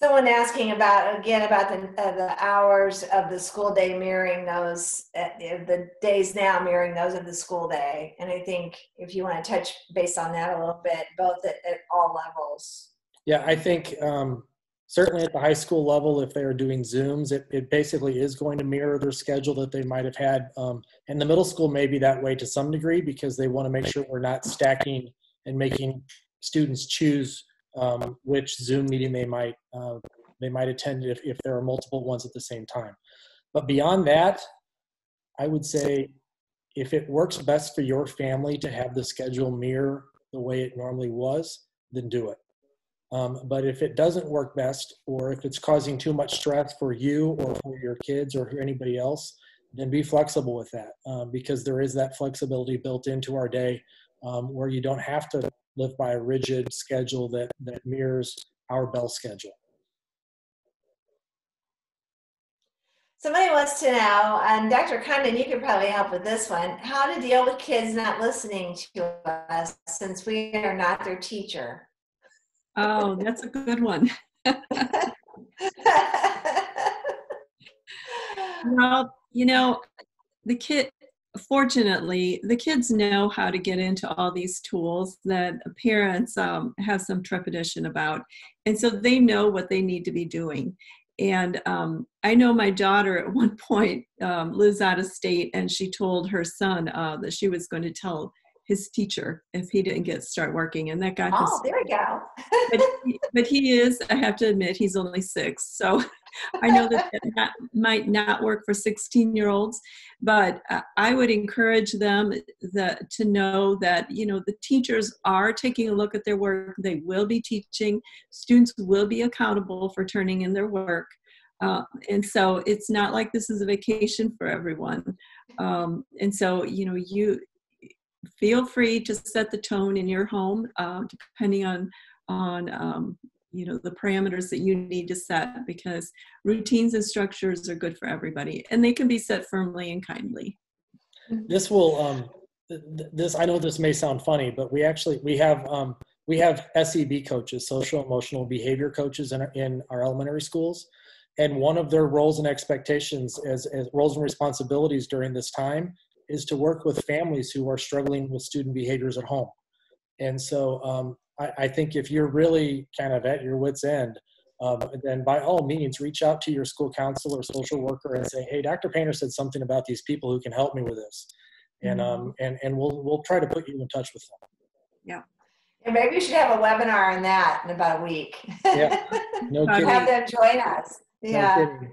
Someone asking about, again, about the, uh, the hours of the school day mirroring those, uh, the days now mirroring those of the school day. And I think if you want to touch base on that a little bit, both at, at all levels. Yeah, I think um, certainly at the high school level, if they're doing Zooms, it, it basically is going to mirror their schedule that they might have had. Um, and the middle school may be that way to some degree because they want to make sure we're not stacking and making students choose um, which Zoom meeting they might uh, they might attend if, if there are multiple ones at the same time. But beyond that, I would say if it works best for your family to have the schedule mirror the way it normally was, then do it. Um, but if it doesn't work best, or if it's causing too much stress for you or for your kids or for anybody else, then be flexible with that um, because there is that flexibility built into our day um, where you don't have to live by a rigid schedule that, that mirrors our bell schedule. Somebody wants to know, and Dr. Condon, you could probably help with this one, how to deal with kids not listening to us since we are not their teacher. Oh, that's a good one. well, you know, the kid, fortunately, the kids know how to get into all these tools that parents um, have some trepidation about. And so they know what they need to be doing. And um, I know my daughter at one point um, lives out of state, and she told her son uh, that she was going to tell his teacher if he didn't get start working, and that got. Oh, there we go. but, he, but he is. I have to admit, he's only six, so I know that, that might not work for 16 year olds. But uh, I would encourage them the, to know that you know the teachers are taking a look at their work. They will be teaching. Students will be accountable for turning in their work. Uh, and so it's not like this is a vacation for everyone. Um, and so, you know, you feel free to set the tone in your home, uh, depending on on um, you know the parameters that you need to set, because routines and structures are good for everybody, and they can be set firmly and kindly. This will um, this I know this may sound funny, but we actually we have um, we have SEB coaches, social emotional behavior coaches in our, in our elementary schools, and one of their roles and expectations as, as roles and responsibilities during this time is to work with families who are struggling with student behaviors at home. And so um, I, I, think if you're really kind of at your wits' end, um, then by all means reach out to your school counselor or social worker and say, "Hey, Dr. Painter said something about these people who can help me with this," and mm-hmm. um, and and we'll we'll try to put you in touch with them. Yeah. And maybe we should have a webinar on that in about a week. Yeah. No kidding. Have them join us. Yeah. No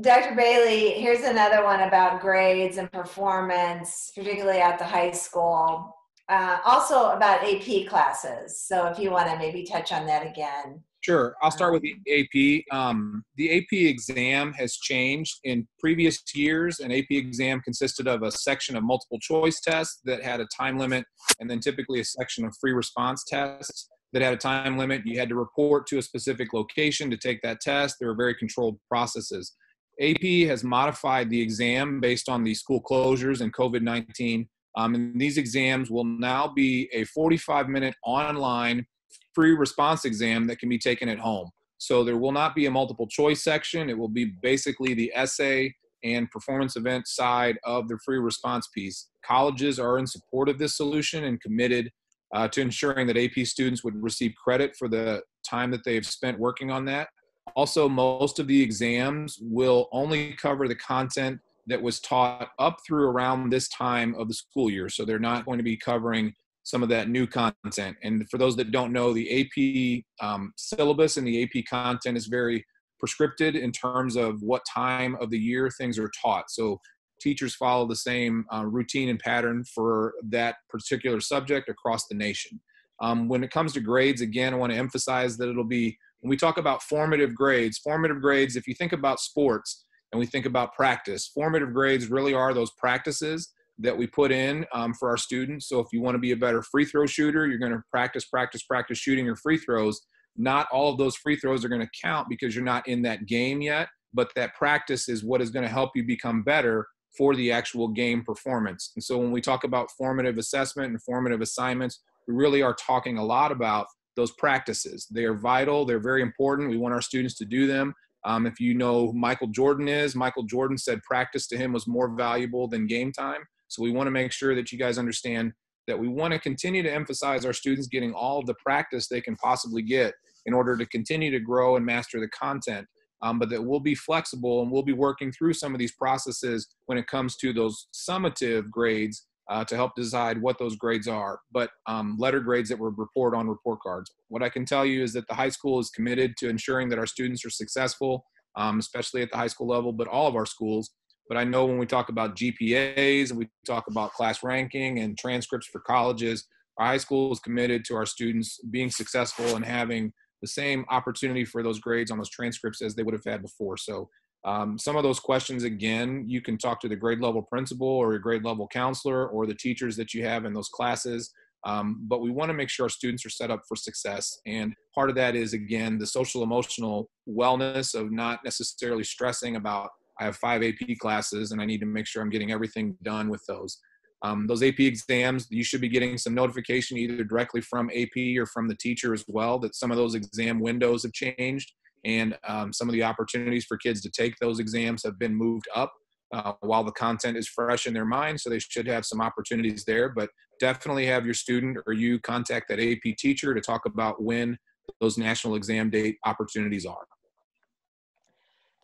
Dr. Bailey, here's another one about grades and performance, particularly at the high school. Uh, also about AP classes. So if you want to maybe touch on that again. Sure. I'll start with the AP. Um, the AP exam has changed. In previous years, an AP exam consisted of a section of multiple choice tests that had a time limit, and then typically a section of free response tests that had a time limit. You had to report to a specific location to take that test. There were very controlled processes. AP has modified the exam based on the school closures and COVID 19. Um, and these exams will now be a 45 minute online free response exam that can be taken at home. So there will not be a multiple choice section. It will be basically the essay and performance event side of the free response piece. Colleges are in support of this solution and committed uh, to ensuring that AP students would receive credit for the time that they've spent working on that. Also, most of the exams will only cover the content that was taught up through around this time of the school year. So they're not going to be covering some of that new content. And for those that don't know, the AP um, syllabus and the AP content is very prescripted in terms of what time of the year things are taught. So teachers follow the same uh, routine and pattern for that particular subject across the nation. Um, when it comes to grades, again, I want to emphasize that it'll be when we talk about formative grades, formative grades, if you think about sports and we think about practice, formative grades really are those practices that we put in um, for our students. So if you want to be a better free throw shooter, you're going to practice, practice, practice shooting your free throws. Not all of those free throws are going to count because you're not in that game yet, but that practice is what is going to help you become better for the actual game performance. And so when we talk about formative assessment and formative assignments, we really are talking a lot about those practices. They are vital, they're very important. We want our students to do them. Um, if you know Michael Jordan is, Michael Jordan said practice to him was more valuable than game time. So we want to make sure that you guys understand that we want to continue to emphasize our students getting all the practice they can possibly get in order to continue to grow and master the content. Um, but that we'll be flexible and we'll be working through some of these processes when it comes to those summative grades uh, to help decide what those grades are, but um, letter grades that were report on report cards. What I can tell you is that the high school is committed to ensuring that our students are successful, um, especially at the high school level, but all of our schools. But I know when we talk about GPAs and we talk about class ranking and transcripts for colleges, our high school is committed to our students being successful and having the same opportunity for those grades on those transcripts as they would have had before. So um, some of those questions, again, you can talk to the grade level principal or your grade level counselor or the teachers that you have in those classes. Um, but we want to make sure our students are set up for success. And part of that is, again, the social emotional wellness of not necessarily stressing about, I have five AP classes and I need to make sure I'm getting everything done with those. Um, those AP exams, you should be getting some notification either directly from AP or from the teacher as well that some of those exam windows have changed and um, some of the opportunities for kids to take those exams have been moved up uh, while the content is fresh in their mind. So they should have some opportunities there, but definitely have your student or you contact that AP teacher to talk about when those national exam date opportunities are.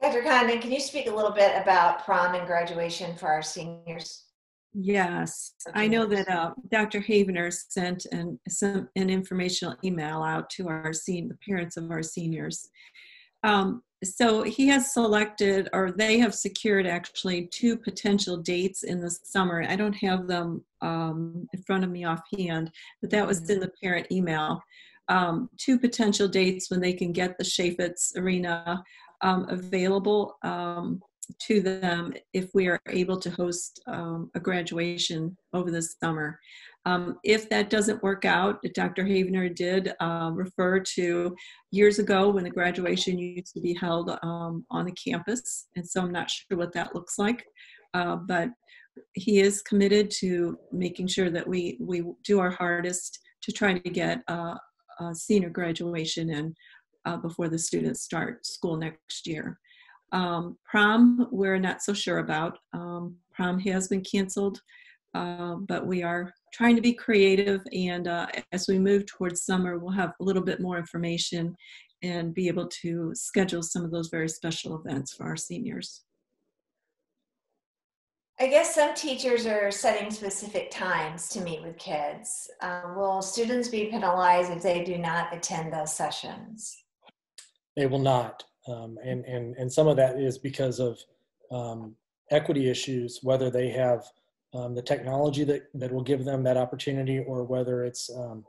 Dr. Condon, can you speak a little bit about prom and graduation for our seniors? Yes, I know that uh, Dr. Havener sent an, some, an informational email out to our sen- the parents of our seniors. Um, so he has selected, or they have secured actually two potential dates in the summer. I don't have them um, in front of me offhand, but that was in the parent email. Um, two potential dates when they can get the Chaifetz Arena um, available um, to them if we are able to host um, a graduation over the summer. Um, if that doesn't work out, Dr. Havener did uh, refer to years ago when the graduation used to be held um, on the campus, and so I'm not sure what that looks like. Uh, but he is committed to making sure that we we do our hardest to try to get uh, a senior graduation in uh, before the students start school next year. Um, prom, we're not so sure about. Um, prom has been canceled, uh, but we are trying to be creative. And uh, as we move towards summer, we'll have a little bit more information and be able to schedule some of those very special events for our seniors. I guess some teachers are setting specific times to meet with kids. Um, will students be penalized if they do not attend those sessions? They will not. Um, and, and, and some of that is because of um, equity issues, whether they have um, the technology that, that will give them that opportunity or whether it's um,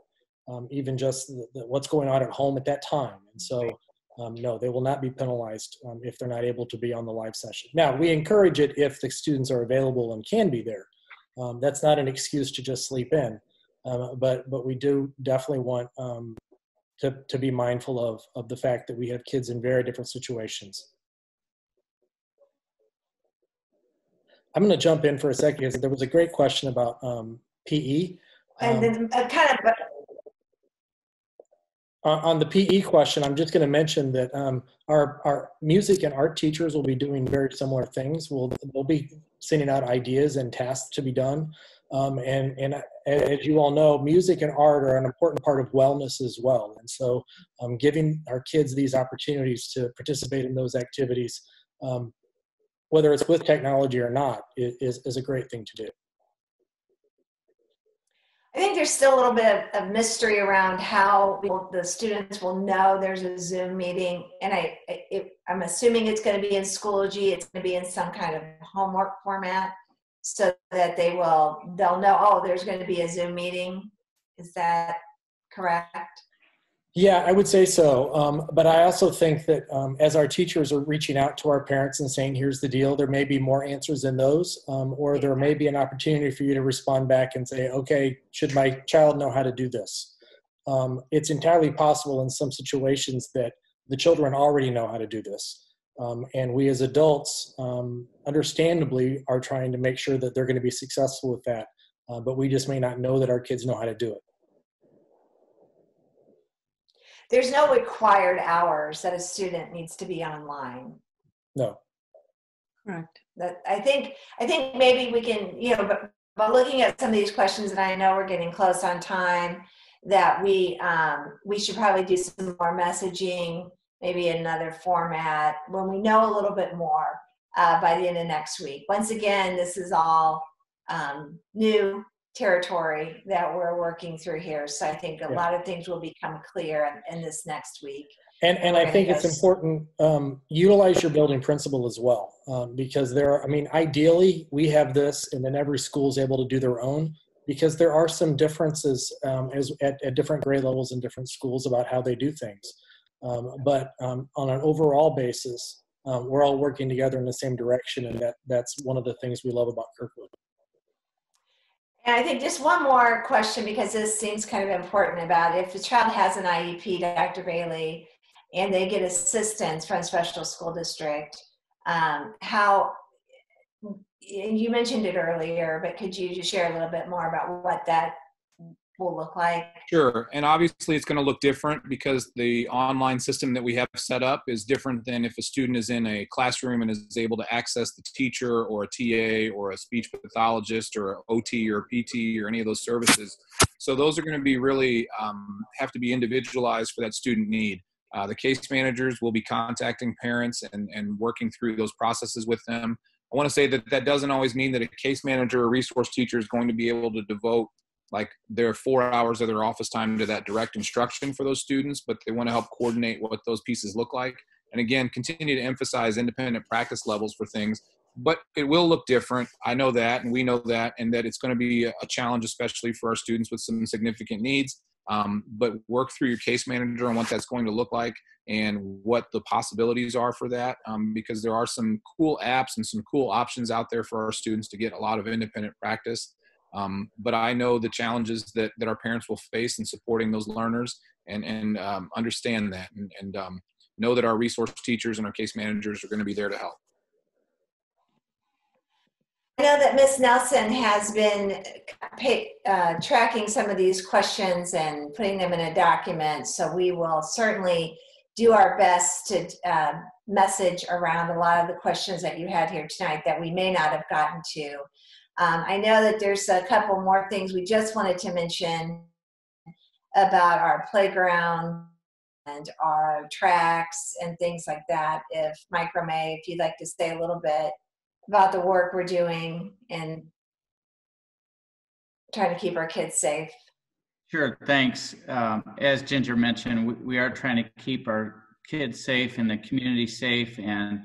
um, even just the, the, what's going on at home at that time. And so, um, no, they will not be penalized if they're not able to be on the live session. Now, we encourage it if the students are available and can be there. that's not an excuse to just sleep in. but, but we do definitely want to, to be mindful of, of the fact that we have kids in very different situations. I'm going to jump in for a second because there was a great question about um, PE. And Um, then uh, kind of, on on the PE question, I'm just going to mention that um, our, our music and art teachers will be doing very similar things. We'll, they'll be sending out ideas and tasks to be done. Um, and, and as you all know, music and art are an important part of wellness as well. And so um, giving our kids these opportunities to participate in those activities, um, whether it's with technology or not, is, is a great thing to do. I think there's still a little bit of, mystery around how the students will know there's a Zoom meeting. And I, it, I'm assuming it's going to be in Schoology. It's going to be in some kind of homework format so that they will, they'll know, oh, there's going to be a Zoom meeting. Is that correct? Yeah, I would say so. Um, but I also think that um, as our teachers are reaching out to our parents and saying, here's the deal, there may be more answers in those, um, or there may be an opportunity for you to respond back and say, okay, should my child know how to do this? Um, it's entirely possible in some situations that the children already know how to do this. Um, and we as adults, um, understandably, are trying to make sure that they're going to be successful with that. Uh, but we just may not know that our kids know how to do it. There's no required hours that a student needs to be online. No. Correct. That I think I think maybe we can, you know, but, but looking at some of these questions, and I know we're getting close on time, that we um, we should probably do some more messaging, maybe another format when we know a little bit more uh, by the end of next week. Once again, this is all um, new territory that we're working through here. So I think a Yeah. lot of things will become clear in, in this next week. And, and I think it's important, um, utilize your building principal as well. Um, because there are, I mean, ideally, we have this and then every school is able to do their own because there are some differences um, as, at, at different grade levels in different schools about how they do things. Um, but um, on an overall basis, um, we're all working together in the same direction. And that, that's one of the things we love about Kirkwood. And I think just one more question because this seems kind of important about if the child has an IEP, Dr. Bailey, and they get assistance from special school district, um, how you mentioned it earlier, but could you just share a little bit more about what that will look like? Sure. And obviously, it's going to look different because the online system that we have set up is different than if a student is in a classroom and is able to access the teacher or a TA or a speech pathologist or OT or PT or any of those services. So, those are going to be really um, have to be individualized for that student need. Uh, the case managers will be contacting parents and, and working through those processes with them. I want to say that that doesn't always mean that a case manager or resource teacher is going to be able to devote like their four hours of their office time to that direct instruction for those students, but they want to help coordinate what those pieces look like. And again, continue to emphasize independent practice levels for things, but it will look different. I know that, and we know that, and that it's going to be a challenge, especially for our students with some significant needs. Um, but work through your case manager on what that's going to look like and what the possibilities are for that um, because there are some cool apps and some cool options out there for our students to get a lot of independent practice um, but i know the challenges that, that our parents will face in supporting those learners and, and um, understand that and, and um, know that our resource teachers and our case managers are going to be there to help I know that Ms. Nelson has been pay, uh, tracking some of these questions and putting them in a document, so we will certainly do our best to uh, message around a lot of the questions that you had here tonight that we may not have gotten to. Um, I know that there's a couple more things we just wanted to mention about our playground and our tracks and things like that. If Mike Romay, if you'd like to say a little bit about the work we're doing and trying to keep our kids safe. Sure, thanks. Um, as Ginger mentioned, we, we, are trying to keep our kids safe and the community safe, and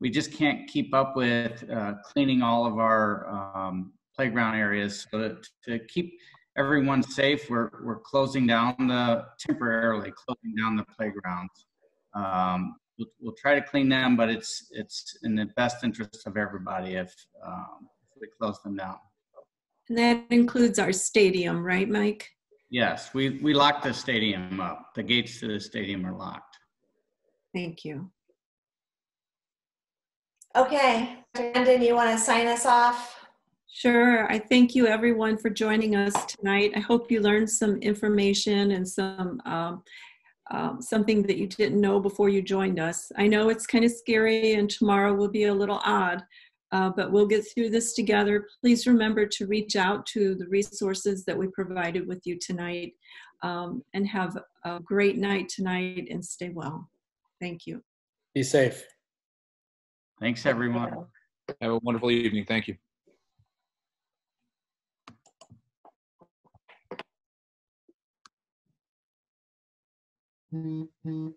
we just can't keep up with uh, cleaning all of our um, playground areas. So to, to, keep everyone safe, we're, we're closing down the temporarily closing down the playgrounds. Um, we'll, we'll, try to clean them, but it's it's in the best interest of everybody if, um, if we close them down. And that includes our stadium, right, Mike? Yes, we we locked the stadium up. The gates to the stadium are locked. Thank you. Okay, Brandon, you want to sign us off? Sure. I thank you everyone for joining us tonight. I hope you learned some information and some um, um, something that you didn't know before you joined us. I know it's kind of scary and tomorrow will be a little odd, uh, but we'll get through this together. Please remember to reach out to the resources that we provided with you tonight um, and have a great night tonight and stay well. Thank you. Be safe. Thanks, everyone. Have a wonderful evening. Thank you. Mm-hmm.